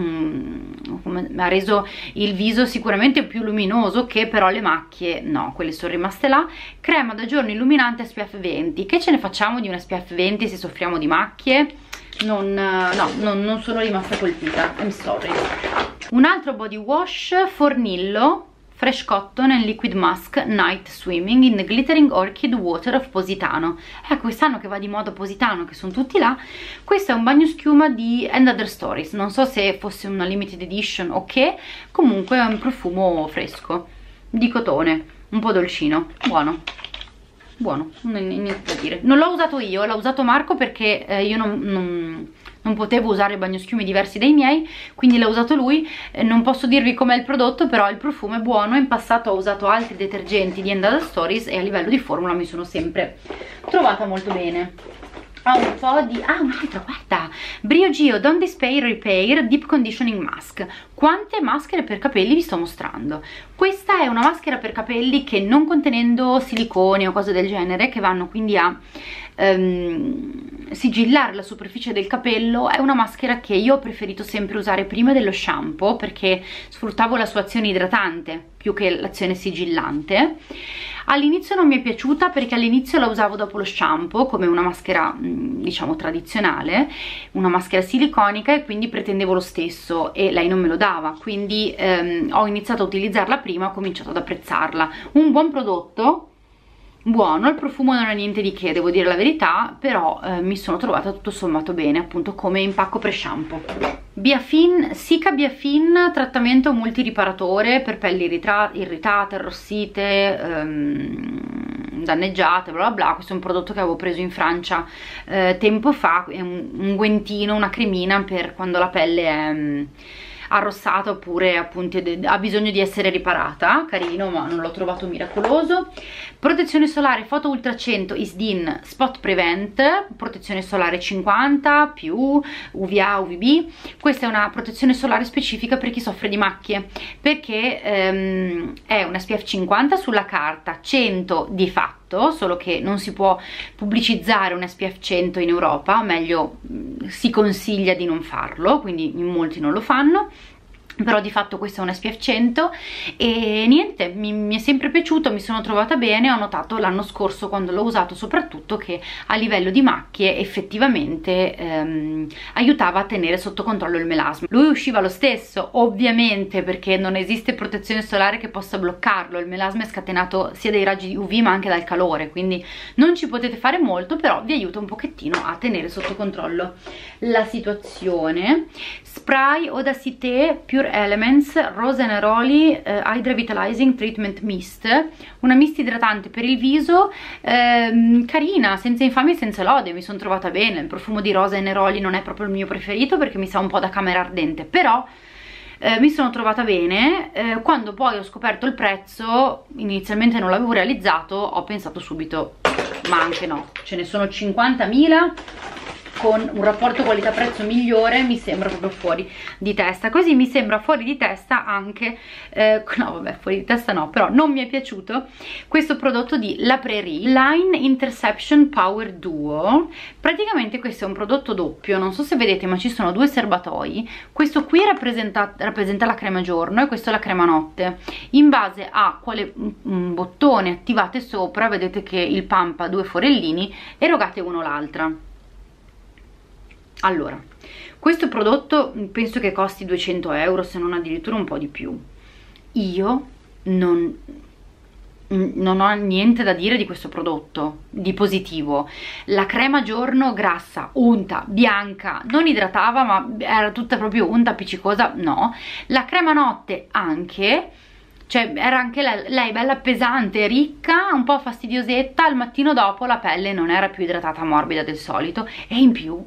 mm, ha reso il viso sicuramente più luminoso che però le macchie no quelle sono rimaste là. Crema da giorno illuminante SPF 20 che ce ne facciamo di un SPF 20 se soffriamo di macchie non, no, non, non sono rimasta colpita I'm sorry. Un altro body wash fornillo Fresh Cotton and Liquid Mask Night Swimming in Glittering Orchid Water of Positano. Ecco, quest'anno che va di moda Positano, che sono tutti là, questo è un bagno schiuma di End Other Stories. Non so se fosse una limited edition o che, comunque è un profumo fresco, di cotone, un po' dolcino, buono buono, niente da dire. Non l'ho usato io, l'ha usato Marco perché eh, io non, non, non, potevo usare bagnoschiumi diversi dai miei quindi l'ha usato lui. Eh, non posso dirvi com'è il prodotto però il profumo è buono. In passato ho usato altri detergenti di Endada Stories e a livello di formula mi sono sempre trovata molto bene ho un po' di... ah un altro guarda. Briogeo Don't Despair Repair Deep Conditioning Mask. Quante maschere per capelli vi sto mostrando? Questa è una maschera per capelli che non contenendo silicone o cose del genere che vanno quindi a um, sigillare la superficie del capello è una maschera che io ho preferito sempre usare prima dello shampoo perché sfruttavo la sua azione idratante più che l'azione sigillante. All'inizio non mi è piaciuta perché all'inizio la usavo dopo lo shampoo come una maschera mm, diciamo tradizionale una maschera siliconica e quindi pretendevo lo stesso e lei non me lo dava. Quindi ehm, ho iniziato a utilizzarla prima ho cominciato ad apprezzarla. Un buon prodotto buono, il profumo non è niente di che, devo dire la verità, però eh, mi sono trovata tutto sommato bene, appunto come impacco pre-shampoo. Biafin, Sica Biafin, trattamento multiriparatore per pelli irritate, arrossite, ehm, danneggiate, bla bla bla, questo è un prodotto che avevo preso in Francia eh, tempo fa, è un, un guentino, una cremina per quando la pelle è... Arrossata oppure appunto ha bisogno di essere riparata. Carino ma non l'ho trovato miracoloso. Protezione solare foto ultra 100 ISDIN spot prevent protezione solare 50 più UVA UVB questa è una protezione solare specifica per chi soffre di macchie perché ehm, è una SPF 50 sulla carta 100 di fatto solo che non si può pubblicizzare un SPF 100 in Europa meglio si consiglia di non farlo quindi in molti non lo fanno però di fatto questo è un SPF 100 e niente, mi, mi, è sempre piaciuto, mi sono trovata bene, ho notato l'anno scorso quando l'ho usato soprattutto che a livello di macchie effettivamente ehm, aiutava a tenere sotto controllo il melasma. Lui usciva lo stesso, ovviamente perché non esiste protezione solare che possa bloccarlo, il melasma è scatenato sia dai raggi UV ma anche dal calore, quindi non ci potete fare molto, però vi aiuta un pochettino a tenere sotto controllo la situazione. Spray Audacité Pure Elements Rose Neroli eh, Hydra Vitalizing Treatment Mist. Una mist idratante per il viso ehm, carina, senza infamia e senza lode mi sono trovata bene, il profumo di Rosa e Neroli non è proprio il mio preferito perché mi sa un po' da camera ardente però eh, mi sono trovata bene. Eh, quando poi ho scoperto il prezzo inizialmente non l'avevo realizzato ho pensato subito ma anche no ce ne sono 50.000 con un rapporto qualità-prezzo migliore mi sembra proprio fuori di testa. Così mi sembra fuori di testa anche eh, no vabbè fuori di testa no però non mi è piaciuto questo prodotto di La Prairie Line Interception Power Duo. Praticamente questo è un prodotto doppio non so se vedete ma ci sono due serbatoi. Questo qui rappresenta, rappresenta la crema giorno e questo la crema notte. In base a quale mm, bottone attivate sopra vedete che il pump ha due forellini erogate uno l'altra allora questo prodotto penso che costi 200 euro se non addirittura un po' di più. Io non mm, non ho niente da dire di questo prodotto di positivo. La crema giorno grassa, unta, bianca non idratava ma era tutta proprio unta, appiccicosa, no. La crema notte anche cioè era anche lei, lei, bella pesante, ricca, un po' fastidiosetta, al mattino dopo la pelle non era più idratata morbida del solito e in più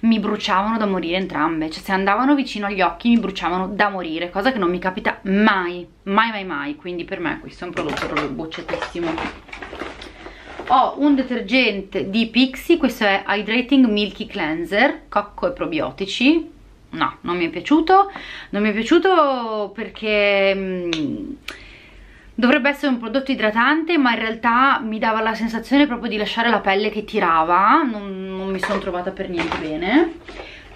mi bruciavano da morire entrambe, cioè se andavano vicino agli occhi mi bruciavano da morire, cosa che non mi capita mai, mai mai mai, quindi per me questo è un prodotto proprio boccetissimo. Ho un detergente di Pixi, questo è Hydrating Milky Cleanser, cocco e probiotici, no, non mi è piaciuto. Non mi è piaciuto perché mm, dovrebbe essere un prodotto idratante ma in realtà mi dava la sensazione proprio di lasciare la pelle che tirava. Non, non mi sono trovata per niente bene.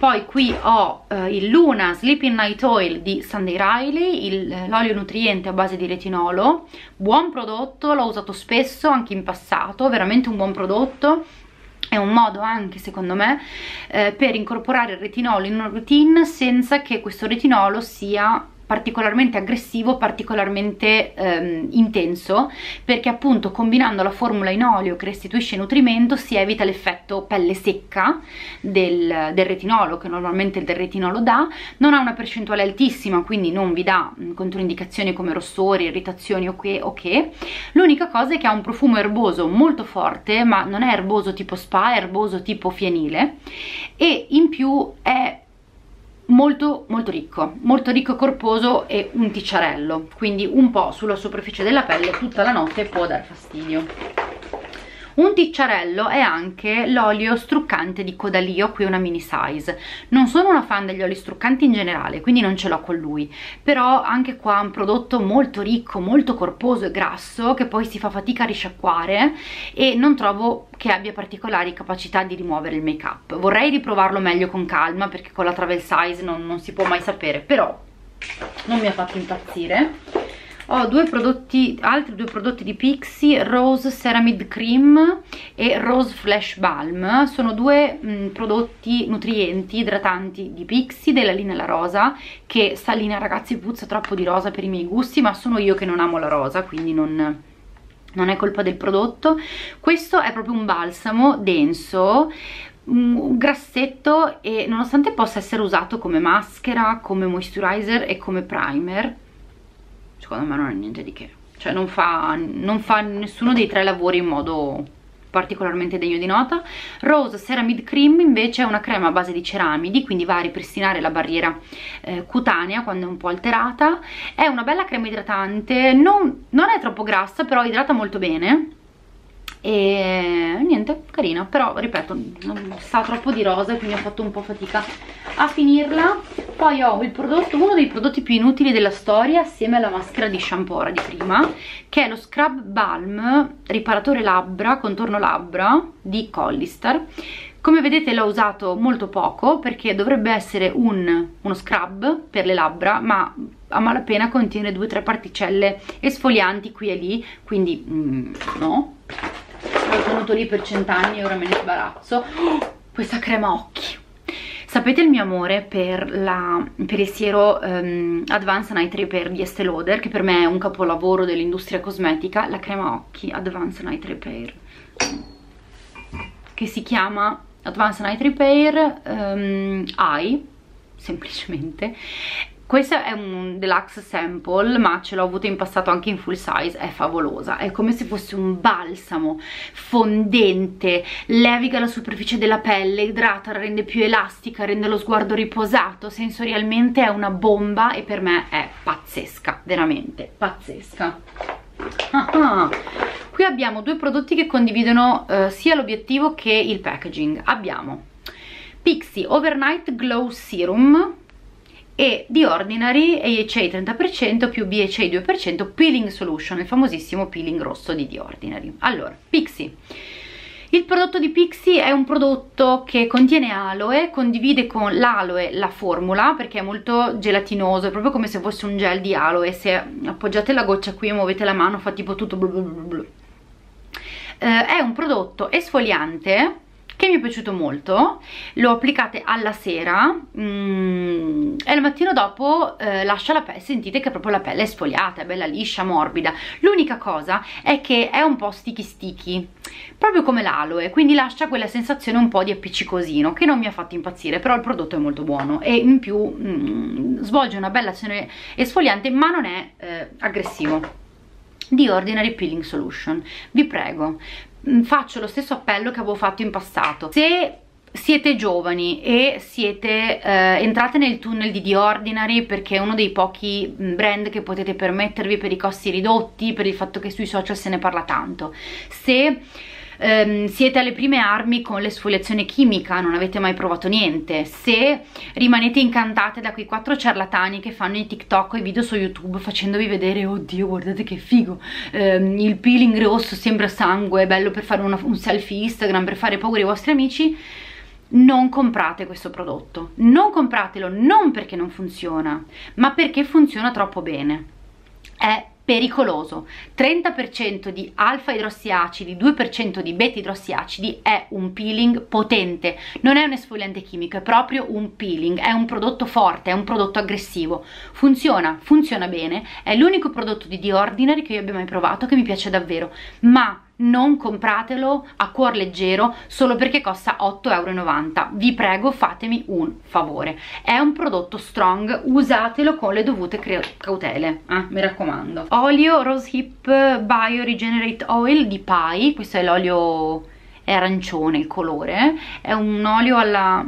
Poi qui ho eh, il Luna Sleeping Night Oil di Sunday Riley, l'olio nutriente a base di retinolo, buon prodotto, l'ho usato spesso anche in passato, veramente un buon prodotto è un modo anche secondo me eh, per incorporare il retinolo in una routine senza che questo retinolo sia particolarmente aggressivo, particolarmente ehm, intenso, perché appunto combinando la formula in olio che restituisce nutrimento si evita l'effetto pelle secca del, del, retinolo, che normalmente il del retinolo dà, non ha una percentuale altissima, quindi non vi dà controindicazioni come rossori, irritazioni o che, o che. L'unica cosa è che ha un profumo erboso molto forte, ma non è erboso tipo spa, è erboso tipo fienile, e in più è molto molto ricco, molto ricco corposo e un ticciarello, quindi un po' sulla superficie della pelle tutta la notte può dar fastidio. Un ticciarello è anche l'olio struccante di Codalio, qui una mini size. Non sono una fan degli oli struccanti in generale, quindi non ce l'ho con lui, però anche qua un prodotto molto ricco, molto corposo e grasso, che poi si fa fatica a risciacquare e non trovo che abbia particolari capacità di rimuovere il make up. Vorrei riprovarlo meglio con calma, perché con la travel size non, non si può mai sapere, però non mi ha fatto impazzire ho due prodotti, altri due prodotti di Pixi, Rose Ceramide Cream e Rose Flash Balm, sono due mh, prodotti nutrienti, idratanti di Pixi della linea La Rosa, che sta ragazzi puzza troppo di rosa per i miei gusti, ma sono io che non amo la rosa, quindi non non è colpa del prodotto. Questo è proprio un balsamo denso grassetto e nonostante possa essere usato come maschera, come moisturizer e come primer secondo me non è niente di che. Cioè non fa, non fa nessuno dei tre lavori in modo particolarmente degno di nota. Rose Ceramide Cream invece è una crema a base di ceramidi quindi va a ripristinare la barriera eh, cutanea quando è un po' alterata. È una bella crema idratante non, non è troppo grassa però idrata molto bene e niente, carina però ripeto non sa troppo di rosa quindi ho fatto un po' fatica a finirla. Poi ho prodotto, uno dei prodotti più inutili della storia assieme alla maschera di shampoo di prima che è lo Scrub Balm riparatore labbra, contorno labbra di Collistar come vedete l'ho usato molto poco perché dovrebbe essere un, uno scrub per le labbra ma a malapena contiene 2-3 particelle esfolianti qui e lì quindi mm, no l'ho tenuto lì per cent'anni e ora me ne sbarazzo. <gasps> Questa crema occhi. Sapete il mio amore per, la, per il siero um, Advanced Night Repair di Estée Lauder, che per me è un capolavoro dell'industria cosmetica, la crema occhi Advanced Night Repair, che si chiama Advanced Night Repair um, Eye, semplicemente, questo è un deluxe sample ma ce l'ho avuto in passato anche in full size è favolosa. È come se fosse un balsamo fondente leviga la superficie della pelle idrata, rende più elastica rende lo sguardo riposato. Sensorialmente è una bomba e per me è pazzesca veramente pazzesca. Ah ah. qui abbiamo due prodotti che condividono eh, sia l'obiettivo che il packaging. Abbiamo Pixi Overnight Glow Serum e The Ordinary AHA 30% più BHA 2% Peeling Solution, il famosissimo peeling rosso di The Ordinary. Allora, Pixi. Il prodotto di Pixi è un prodotto che contiene aloe, condivide con l'aloe la formula perché è molto gelatinoso, è proprio come se fosse un gel di aloe, se appoggiate la goccia qui e muovete la mano fa tipo tutto blu blu blu. Eh, è un prodotto esfoliante che mi è piaciuto molto lo applicate alla sera mm, e il mattino dopo eh, lascia la pelle sentite che proprio la pelle è sfogliata è bella liscia morbida. L'unica cosa è che è un po' sticky sticky proprio come l'aloe quindi lascia quella sensazione un po' di appiccicosino che non mi ha fatto impazzire però il prodotto è molto buono. E in più mm, svolge una bella azione esfoliante ma non è eh, aggressivo. Di Ordinary Peeling Solution. Vi prego faccio lo stesso appello che avevo fatto in passato se siete giovani e siete eh, entrate nel tunnel di The Ordinary perché è uno dei pochi mm, brand che potete permettervi per i costi ridotti, per il fatto che sui social se ne parla tanto. Se ehm, siete alle prime armi con l'esfoliazione chimica, non avete mai provato niente, se rimanete incantate da quei quattro ciarlatani che fanno i TikTok o i video su YouTube facendovi vedere, oddio guardate che figo, ehm, il peeling rosso sembra sangue, è bello per fare una, un selfie Instagram, per fare paura ai vostri amici, non comprate questo prodotto, non compratelo non perché non funziona, ma perché funziona troppo bene. È pericoloso. 30% di alfa idrossiacidi 2% di beta idrossiacidi è un peeling potente. Non è un esfoliante chimico è proprio un peeling è un prodotto forte è un prodotto aggressivo. Funziona funziona bene è l'unico prodotto di The Ordinary che io abbia mai provato che mi piace davvero. Ma non compratelo a cuor leggero solo perché costa 8,90 euro vi prego fatemi un favore è un prodotto strong usatelo con le dovute cautele eh, mi raccomando olio rose hip bio regenerate oil di pai questo è l'olio arancione il colore è un olio alla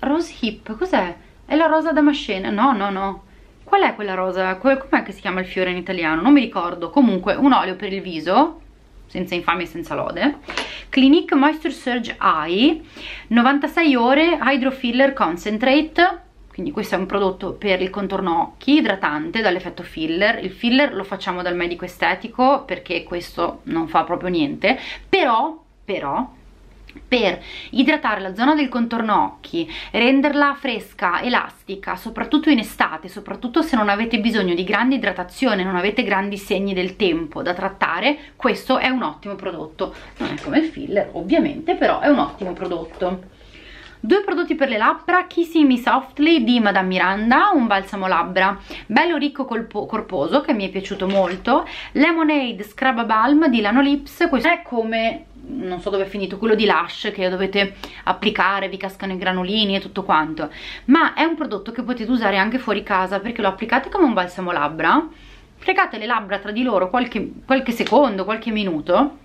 rose hip cos'è? è la rosa damascena no no no qual è quella rosa? com'è che si chiama il fiore in italiano? non mi ricordo comunque un olio per il viso senza infamia e senza lode. Clinique Moisture Surge Eye 96 ore Hydro Filler Concentrate quindi questo è un prodotto per il contorno occhi idratante dall'effetto filler. Il filler lo facciamo dal medico estetico perché questo non fa proprio niente però però per idratare la zona del contorno occhi, renderla fresca, elastica, soprattutto in estate, soprattutto se non avete bisogno di grande idratazione, non avete grandi segni del tempo da trattare, questo è un ottimo prodotto. Non è come il filler, ovviamente, però è un ottimo prodotto. Due prodotti per le labbra, Kissing Me Softly di Madame Miranda, un balsamo labbra bello ricco corposo che mi è piaciuto molto, Lemonade Scrub Balm di Lanolips, questo è come non so dove è finito, quello di Lush che dovete applicare, vi cascano i granulini e tutto quanto. Ma è un prodotto che potete usare anche fuori casa perché lo applicate come un balsamo labbra. Fregate le labbra tra di loro qualche, qualche secondo, qualche minuto.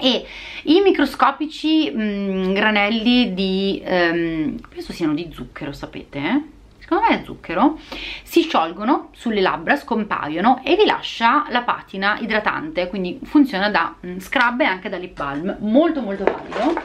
E i microscopici mh, mm, granelli di, um, penso siano di zucchero sapete eh? Secondo me è zucchero, si sciolgono sulle labbra, scompaiono e vi lascia la patina idratante, quindi funziona da mm, scrub e anche da lip balm, molto molto valido.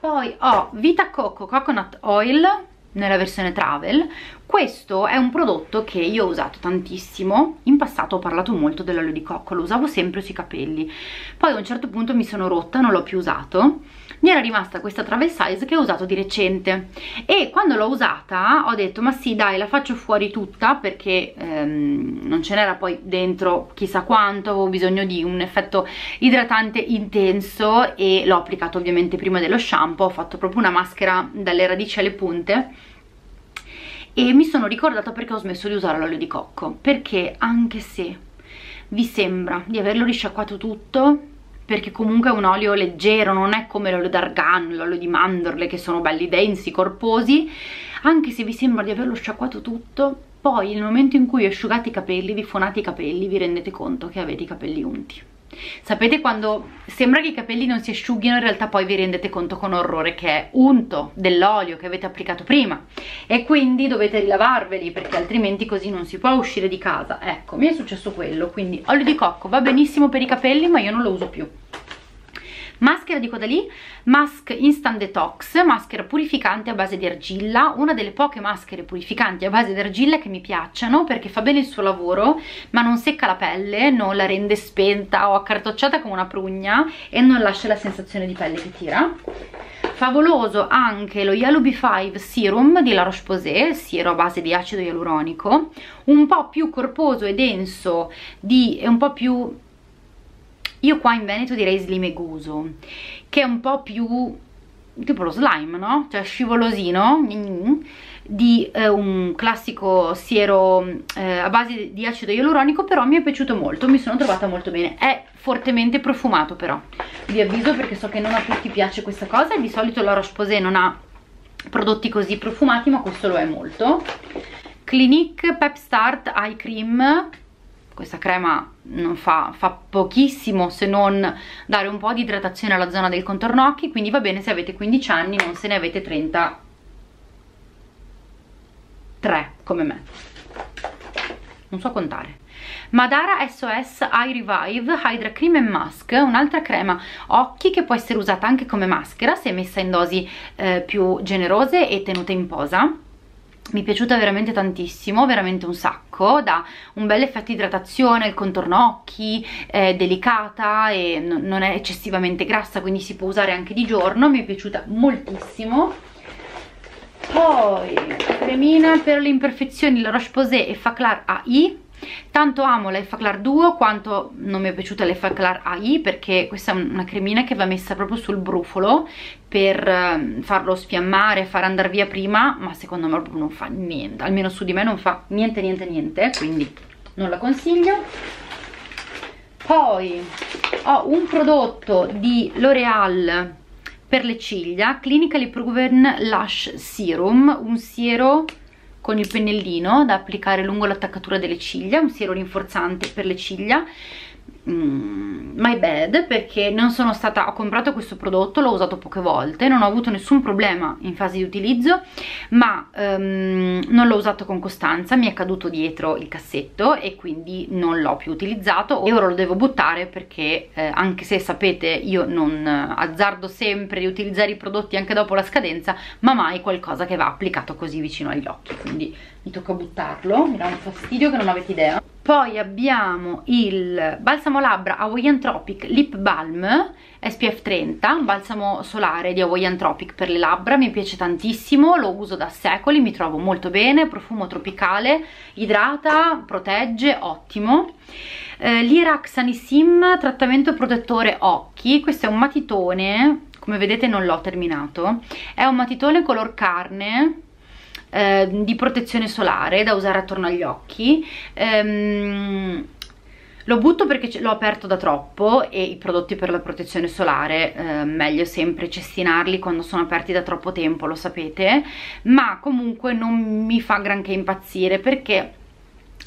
Poi ho Vita Coco Coconut Oil nella versione travel. Questo è un prodotto che io ho usato tantissimo. In passato ho parlato molto dell'olio di cocco lo usavo sempre sui capelli. Poi a un certo punto mi sono rotta non l'ho più usato mi era rimasta questa travel size che ho usato di recente. E quando l'ho usata ho detto ma sì dai la faccio fuori tutta perché ehm, non ce n'era poi dentro chissà quanto avevo bisogno di un effetto idratante intenso. E l'ho applicato ovviamente prima dello shampoo ho fatto proprio una maschera dalle radici alle punte. E mi sono ricordata perché ho smesso di usare l'olio di cocco. Perché anche se vi sembra di averlo risciacquato tutto perché comunque è un olio leggero, non è come l'olio d'argan, l'olio di mandorle che sono belli densi, corposi, anche se vi sembra di averlo sciacquato tutto, poi nel momento in cui asciugate i capelli, vi fonate i capelli, vi rendete conto che avete i capelli unti. Sapete quando sembra che i capelli non si asciughino, in realtà poi vi rendete conto con orrore che è unto dell'olio che avete applicato prima e quindi dovete rilavarveli perché altrimenti così non si può uscire di casa. Ecco, mi è successo quello, quindi olio di cocco va benissimo per i capelli ma io non lo uso più maschera di Caudalie Mask Instant Detox maschera purificante a base di argilla una delle poche maschere purificanti a base di argilla che mi piacciono perché fa bene il suo lavoro ma non secca la pelle non la rende spenta o accartocciata come una prugna e non lascia la sensazione di pelle che tira. Favoloso anche lo Yellow B5 Serum di La Roche-Posay, siero a base di acido ialuronico, un po' più corposo e denso, di, un po' più io qua in Veneto direi Slimeguso che è un po' più tipo lo slime no? cioè scivolosino di eh, un classico siero eh, a base di acido ialuronico però mi è piaciuto molto, mi sono trovata molto bene. È fortemente profumato però. Vi avviso perché so che non a tutti piace questa cosa di solito la Roche-Posay non ha prodotti così profumati ma questo lo è molto. Clinique Pep Start Eye Cream questa crema fa, fa pochissimo se non dare un po' di idratazione alla zona del contorno occhi quindi va bene se avete 15 anni non se ne avete 30 3 come me. Non so contare. Madara SOS Eye Revive Hydra Cream and Mask un'altra crema. Occhi che può essere usata anche come maschera se messa in dosi eh, più generose e tenute in posa mi è piaciuta veramente tantissimo, veramente un sacco, dà un bel effetto idratazione, il contorno occhi, è delicata e non è eccessivamente grassa, quindi si può usare anche di giorno, mi è piaciuta moltissimo. Poi cremina per le imperfezioni la Roche-Posay e Faclar AI tanto amo la Effaclar Duo quanto non mi è piaciuta l'Effaclar AI perché questa è una cremina che va messa proprio sul brufolo per ehm, farlo sfiammare, far andare via prima ma secondo me proprio non fa niente almeno su di me non fa niente niente niente quindi non la consiglio. Poi ho un prodotto di L'Oreal per le ciglia Clinically Proven Lash Serum un siero con il pennellino da applicare lungo l'attaccatura delle ciglia un siero rinforzante per le ciglia Mm, my bad perché non sono stata ho comprato questo prodotto l'ho usato poche volte non ho avuto nessun problema in fase di utilizzo ma um, non l'ho usato con costanza mi è caduto dietro il cassetto e quindi non l'ho più utilizzato e ora lo devo buttare perché eh, anche se sapete io non azzardo sempre di utilizzare i prodotti anche dopo la scadenza ma mai qualcosa che va applicato così vicino agli occhi quindi mi tocca buttarlo mi dà un fastidio che non avete idea poi abbiamo il balsamo labbra Hawaiian Tropic Lip Balm SPF 30, un balsamo solare di Hawaiian Tropic per le labbra, mi piace tantissimo, lo uso da secoli, mi trovo molto bene, profumo tropicale, idrata, protegge, ottimo. Eh, L'Irac Sanissim trattamento protettore occhi, questo è un matitone, come vedete non l'ho terminato, è un matitone color carne, eh, di protezione solare da usare attorno agli occhi. Ehm, lo butto perché l'ho aperto da troppo e i prodotti per la protezione solare eh, meglio sempre cestinarli quando sono aperti da troppo tempo, lo sapete, ma comunque non mi fa granché impazzire perché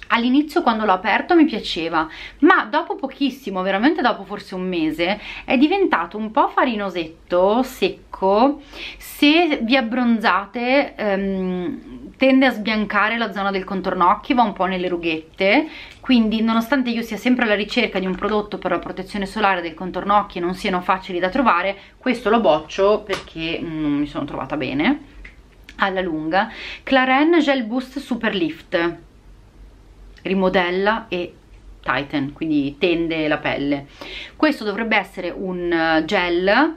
all'inizio quando l'ho aperto mi piaceva ma dopo pochissimo, veramente dopo forse un mese è diventato un po' farinosetto, secco. Se vi abbronzate ehm, tende a sbiancare la zona del contorno occhi va un po' nelle rughette. Quindi nonostante io sia sempre alla ricerca di un prodotto per la protezione solare del contorno occhi e non siano facili da trovare questo lo boccio perché non mi sono trovata bene alla lunga. Claren Gel Boost Super Lift rimodella e tighten, quindi tende la pelle. Questo dovrebbe essere un eh, gel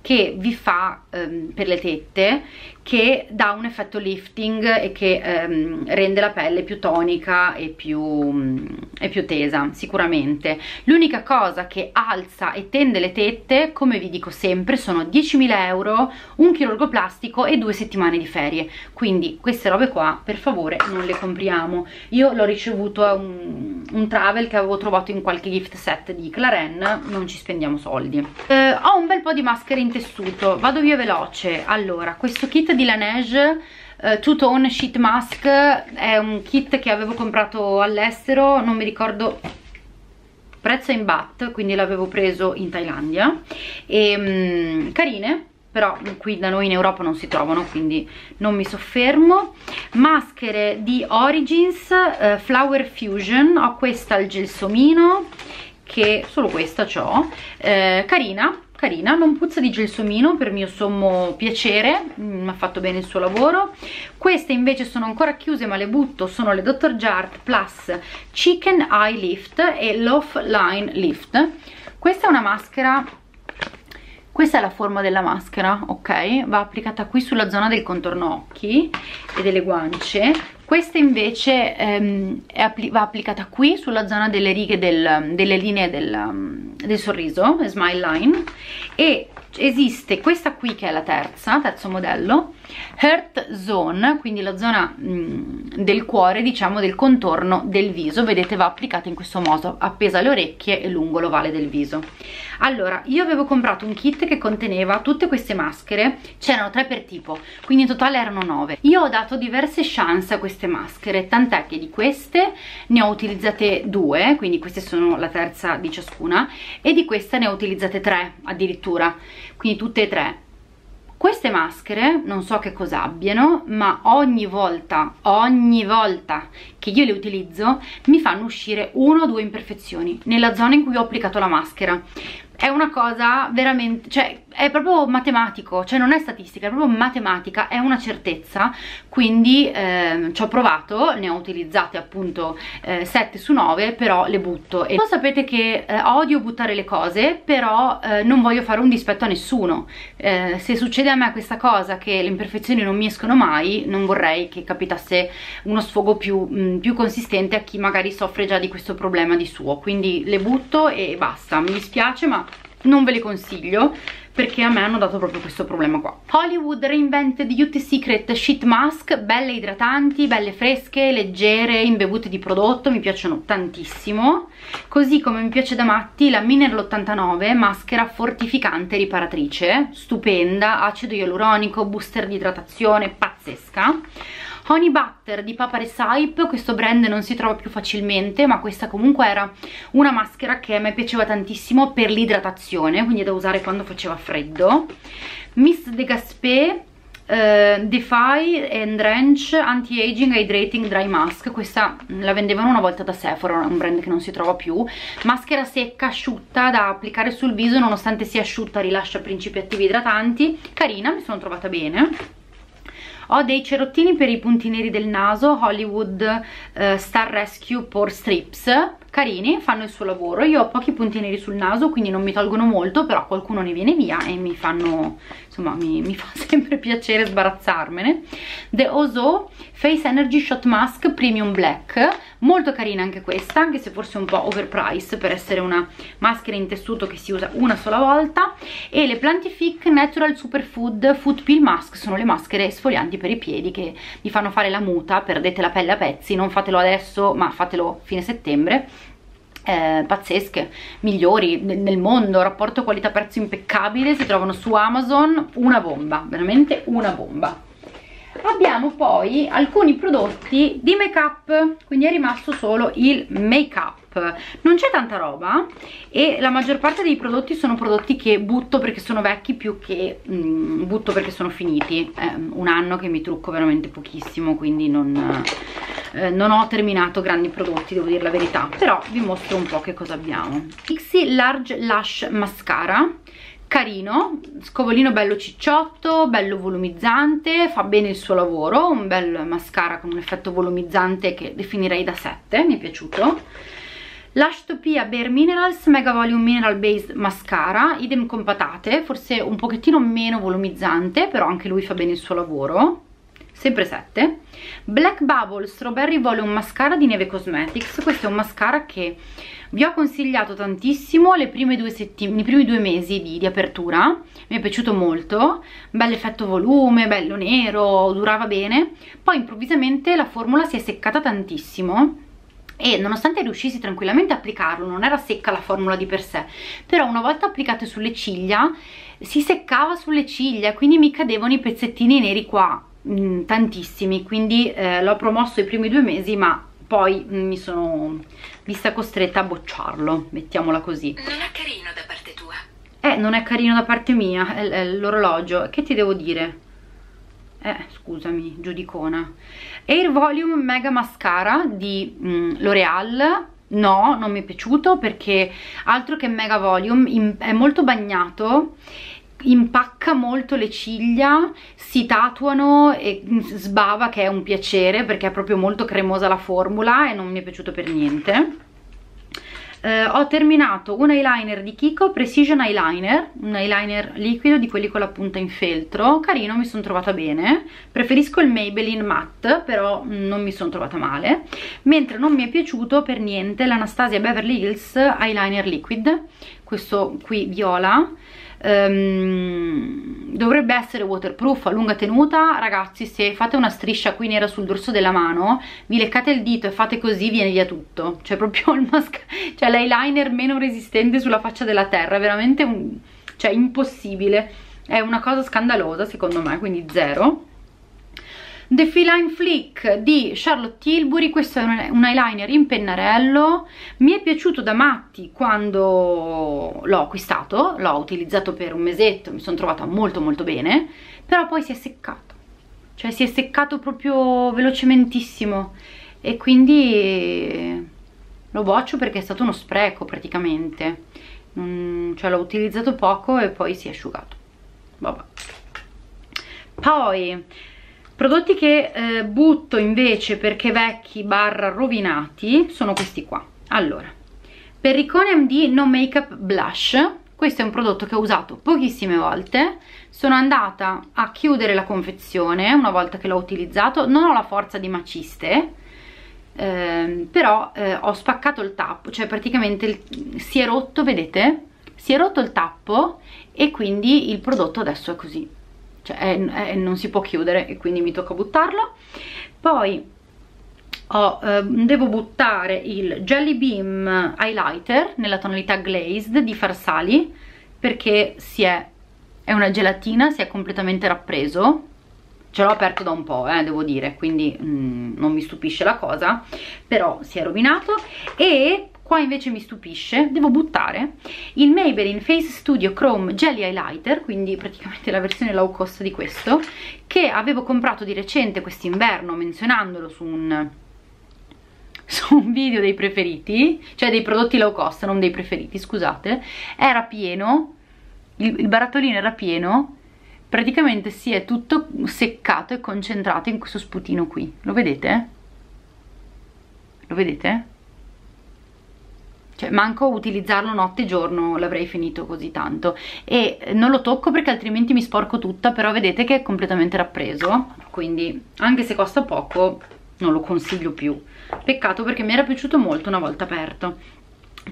che vi fa ehm, per le tette che dà un effetto lifting e che ehm, rende la pelle più tonica e più, mm, e più tesa sicuramente. L'unica cosa che alza e tende le tette come vi dico sempre sono 10.000 euro un chirurgo plastico e due settimane di ferie. Quindi queste robe qua per favore non le compriamo. Io l'ho ricevuto a un, un, travel che avevo trovato in qualche gift set di Claren non ci spendiamo soldi. Eh, ho un bel po' di maschere in tessuto. Vado via veloce. Allora questo kit di Laneige uh, Two Tone Sheet Mask è un kit che avevo comprato all'estero non mi ricordo prezzo in baht quindi l'avevo preso in Thailandia. E um, carine però qui da noi in Europa non si trovano quindi non mi soffermo. Maschere di Origins uh, Flower Fusion ho questa al gelsomino che solo questa ho eh, carina carina, non puzza di gelsomino per mio sommo piacere, mi mm, ha fatto bene il suo lavoro. Queste invece sono ancora chiuse ma le butto, sono le Dr. Jart Plus Chicken Eye Lift e Loaf Line Lift. Questa è una maschera questa è la forma della maschera, ok? Va applicata qui sulla zona del contorno occhi e delle guance. Questa invece ehm, appli va applicata qui sulla zona delle righe, del, delle linee del, del sorriso, Smile Line e esiste questa qui che è la terza, terzo modello Heart Zone, quindi la zona mh, mm, del cuore, diciamo del contorno del viso, vedete va applicata in questo modo, appesa alle orecchie e lungo l'ovale del viso. Allora, io avevo comprato un kit che conteneva tutte queste maschere, c'erano tre per tipo, quindi in totale erano nove. Io ho dato diverse chance a queste maschere, tant'è che di queste ne ho utilizzate due, quindi queste sono la terza di ciascuna, e di questa ne ho utilizzate tre addirittura, quindi tutte e tre queste maschere non so che cosa abbiano ma ogni volta ogni volta che io le utilizzo mi fanno uscire uno o due imperfezioni nella zona in cui ho applicato la maschera è una cosa veramente, cioè è proprio matematico, cioè non è statistica, è proprio matematica, è una certezza, quindi eh, ci ho provato, ne ho utilizzate appunto eh, 7 su 9, però le butto. E voi sapete che eh, odio buttare le cose, però eh, non voglio fare un dispetto a nessuno. Eh, se succede a me questa cosa, che le imperfezioni non mi escono mai, non vorrei che capitasse uno sfogo più, mh, più consistente a chi magari soffre già di questo problema di suo, quindi le butto e basta, mi dispiace ma non ve le consiglio perché a me hanno dato proprio questo problema qua. Hollywood Reinvented Beauty Secret Sheet Mask belle idratanti, belle fresche, leggere, imbevute di prodotto mi piacciono tantissimo. Così come mi piace da matti la Mineral 89 maschera fortificante riparatrice. Stupenda, acido ialuronico, booster di idratazione, pazzesca Honey Butter di Papa Recipe, questo brand non si trova più facilmente ma questa comunque era una maschera che a me piaceva tantissimo per l'idratazione, quindi da usare quando faceva freddo. Miss de Gaspé Uh, Defy and Drench Anti-Aging Hydrating Dry Mask. Questa la vendevano una volta da Sephora un brand che non si trova più. Maschera secca, asciutta da applicare sul viso nonostante sia asciutta rilascia principi attivi idratanti. Carina, mi sono trovata bene ho dei cerottini per i punti neri del naso Hollywood uh, Star Rescue Pore Strips carini, fanno il suo lavoro. Io ho pochi punti neri sul naso quindi non mi tolgono molto però qualcuno ne viene via e mi fanno insomma mi, mi fa <laughs> sempre piacere sbarazzarmene. The Ozo Face Energy Shot Mask Premium Black. Molto carina anche questa anche se forse un po' overpriced per essere una maschera in tessuto che si usa una sola volta. E le Plantific Natural Superfood Food Peel Mask sono le maschere sfolianti per i piedi che vi fanno fare la muta perdete la pelle a pezzi non fatelo adesso ma fatelo fine settembre eh, pazzesche, migliori nel mondo, rapporto qualità-prezzo impeccabile, si trovano su Amazon, una bomba, veramente una bomba. Abbiamo poi alcuni prodotti di make up, quindi è rimasto solo il make up non c'è tanta roba e la maggior parte dei prodotti sono prodotti che butto perché sono vecchi più che mm, butto perché sono finiti. È un anno che mi trucco veramente pochissimo quindi non, eh, non ho terminato grandi prodotti devo dire la verità. Però vi mostro un po' che cosa abbiamo. Pixie Large Lash Mascara. Carino, scovolino bello cicciotto, bello volumizzante, fa bene il suo lavoro, un bel mascara con un effetto volumizzante che definirei da 7, mi è piaciuto L'Ashtopia Bare Minerals Mega Volume Mineral Based Mascara, idem con patate, forse un pochettino meno volumizzante, però anche lui fa bene il suo lavoro, sempre 7. Black Bubble Strawberry Volume Mascara di Neve Cosmetics, questo è un mascara che vi ho consigliato tantissimo nei primi due mesi di, di apertura, mi è piaciuto molto, bell'effetto volume, bello nero, durava bene, poi improvvisamente la formula si è seccata tantissimo, e nonostante riuscissi tranquillamente a applicarlo, non era secca la formula di per sé, però una volta applicate sulle ciglia si seccava sulle ciglia, quindi mi cadevano i pezzettini neri qua, mh, mm, tantissimi, quindi eh, l'ho promosso i primi due mesi ma poi mh, mm, mi sono vista costretta a bocciarlo, mettiamola così. Non è carino da parte tua. Eh, non è carino da parte mia, l'orologio, che ti devo dire? eh scusami giudicona Air Volume Mega Mascara di mm, L'Oreal no, non mi è piaciuto perché altro che Mega Volume è molto bagnato impacca molto le ciglia, si tatuano e sbava che è un piacere perché è proprio molto cremosa la formula e non mi è piaciuto per niente eh, ho terminato un eyeliner di Kiko Precision Eyeliner un eyeliner liquido di quelli con la punta in feltro carino, mi sono trovata bene. Preferisco il Maybelline Matte però non mi sono trovata male. Mentre non mi è piaciuto per niente l'Anastasia Beverly Hills Eyeliner Liquid questo qui viola um, dovrebbe essere waterproof a lunga tenuta. Ragazzi se fate una striscia qui nera sul dorso della mano vi leccate il dito e fate così viene via tutto. <laughs> Cioè proprio il cioè l'eyeliner meno resistente sulla faccia della terra è veramente un cioè impossibile. È una cosa scandalosa secondo me quindi zero The Feline Flick di Charlotte Tilbury, questo è un eyeliner in pennarello, mi è piaciuto da matti quando l'ho acquistato, l'ho utilizzato per un mesetto, mi sono trovata molto molto bene, però poi si è seccato, cioè si è seccato proprio velocementissimo. E quindi lo boccio perché è stato uno spreco praticamente, cioè l'ho utilizzato poco e poi si è asciugato, vabbè. Poi prodotti che eh, butto invece perché vecchi barra rovinati sono questi qua. Allora per Ricone MD No Makeup Blush questo è un prodotto che ho usato pochissime volte sono andata a chiudere la confezione una volta che l'ho utilizzato non ho la forza di maciste eh, però eh, ho spaccato il tappo cioè praticamente il, si è rotto vedete? Si è rotto il tappo e quindi il prodotto adesso è così cioè è, è, non si può chiudere e quindi mi tocca buttarlo. Poi ho, eh, devo buttare il Jelly Beam Highlighter nella tonalità Glazed di Farsali perché si è, è una gelatina, si è completamente rappreso. Ce l'ho aperto da un po' eh, devo dire quindi mm, non mi stupisce la cosa però si è rovinato. E qua invece mi stupisce devo buttare il Maybelline Face Studio Chrome Jelly Highlighter quindi praticamente la versione low cost di questo che avevo comprato di recente quest'inverno menzionandolo su un su un video dei preferiti cioè dei prodotti low cost non dei preferiti scusate era pieno il, il barattolino era pieno praticamente si è tutto seccato e concentrato in questo sputino qui lo vedete? lo vedete? Cioè manco utilizzarlo notte e giorno l'avrei finito così tanto. E non lo tocco perché altrimenti mi sporco tutta però vedete che è completamente rappreso quindi anche se costa poco non lo consiglio più. Peccato perché mi era piaciuto molto una volta aperto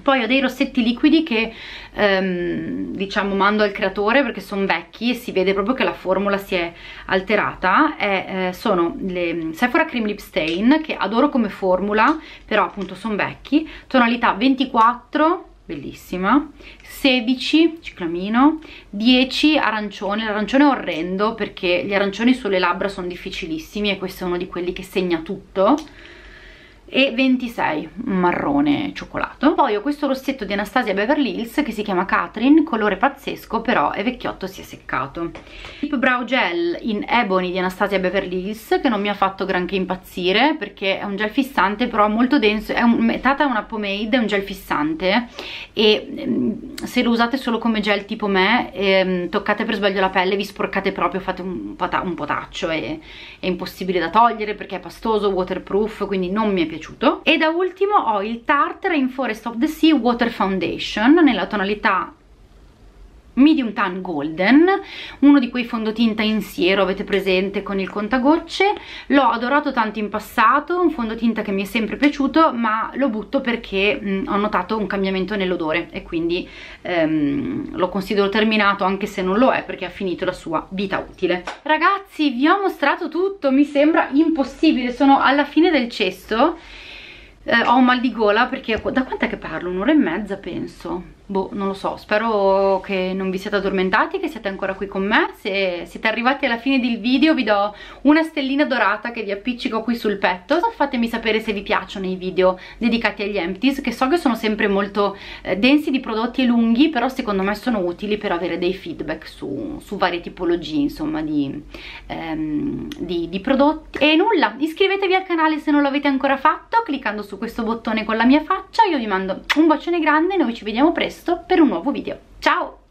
poi ho dei rossetti liquidi che ehm, diciamo mando al creatore perché sono vecchi e si vede proprio che la formula si è alterata. E, eh, sono le Sephora Cream Lip Stain che adoro come formula però appunto sono vecchi. Tonalità 24 bellissima. 16 ciclamino. 10 arancione. L'arancione è orrendo perché gli arancioni sulle labbra sono difficilissimi e questo è uno di quelli che segna tutto e 26 marrone cioccolato. Poi ho questo rossetto di Anastasia Beverly Hills che si chiama Catherine colore pazzesco però è vecchiotto si è seccato. Lip Brow Gel in Ebony di Anastasia Beverly Hills che non mi ha fatto granché impazzire perché è un gel fissante però molto denso è un, metà una pomade è un gel fissante. E ehm, se lo usate solo come gel tipo me ehm, toccate per sbaglio la pelle vi sporcate proprio fate un, pota un potaccio e è impossibile da togliere perché è pastoso waterproof quindi non mi è piaciuto piaciuto. E da ultimo ho il Tarte Rainforest of the Sea Water Foundation nella tonalità medium tan golden uno di quei fondotinta in siero avete presente con il contagocce. L'ho adorato tanto in passato un fondotinta che mi è sempre piaciuto ma lo butto perché mh, ho notato un cambiamento nell'odore e quindi ehm, lo considero terminato anche se non lo è perché ha finito la sua vita utile. Ragazzi vi ho mostrato tutto mi sembra impossibile sono alla fine del cesto. Eh, ho un mal di gola perché da quant'è che parlo? un'ora e mezza penso boh, non lo so, spero che non vi siate addormentati, che siete ancora qui con me, se siete arrivati alla fine del video vi do una stellina dorata che vi appiccico qui sul petto, fatemi sapere se vi piacciono i video dedicati agli empties, che so che sono sempre molto eh, densi di prodotti e lunghi, però secondo me sono utili per avere dei feedback su, su varie tipologie, insomma, di, ehm, di, di prodotti. E nulla, iscrivetevi al canale se non l'avete ancora fatto, cliccando su questo bottone con la mia faccia, io vi mando un bacione grande, noi ci vediamo presto presto per un nuovo video. Ciao!